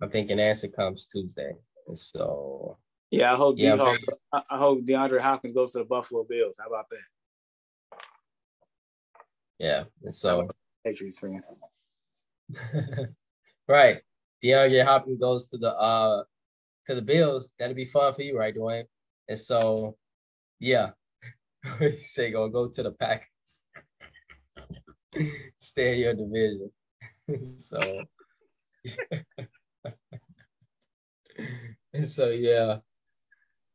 I'm thinking answer comes Tuesday. And so yeah, I hope yeah, D- I hope DeAndre Hopkins goes to the Buffalo Bills. How about that? Yeah, and so Patriots fan. <laughs> right, DeAndre Hopkins goes to the uh to the Bills. That'd be fun for you, right, Dwayne? And so Yeah. <laughs> say go go to the Packers. <laughs> Stay in your division. so and so yeah.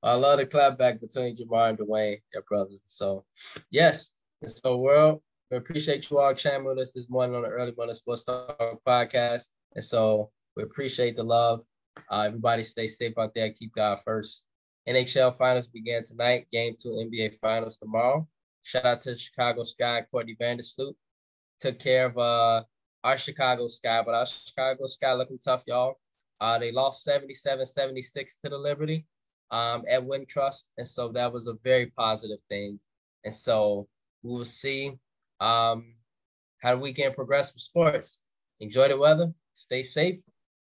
I love the clap back between Jamar and Dwayne, your brothers. So yes. And so world, we appreciate you all chatting with us this morning on the Early Morning Sports Talk podcast. And so we appreciate the love. Uh, everybody stay safe out there. Keep God first. NHL finals began tonight. Game two NBA finals tomorrow. Shout out to Chicago Sky Courtney Vandersloot. Took care of uh, our Chicago Sky, but our Chicago Sky looking tough, y'all. Uh, they lost 77-76 to the Liberty um, at Wintrust. And so that was a very positive thing. And so we will see um, how the weekend progress with sports. Enjoy the weather, stay safe,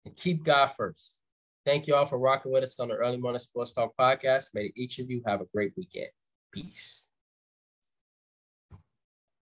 and keep God first. Thank you all for rocking with us on the Early Morning Sports Talk podcast. May each of you have a great weekend. Peace.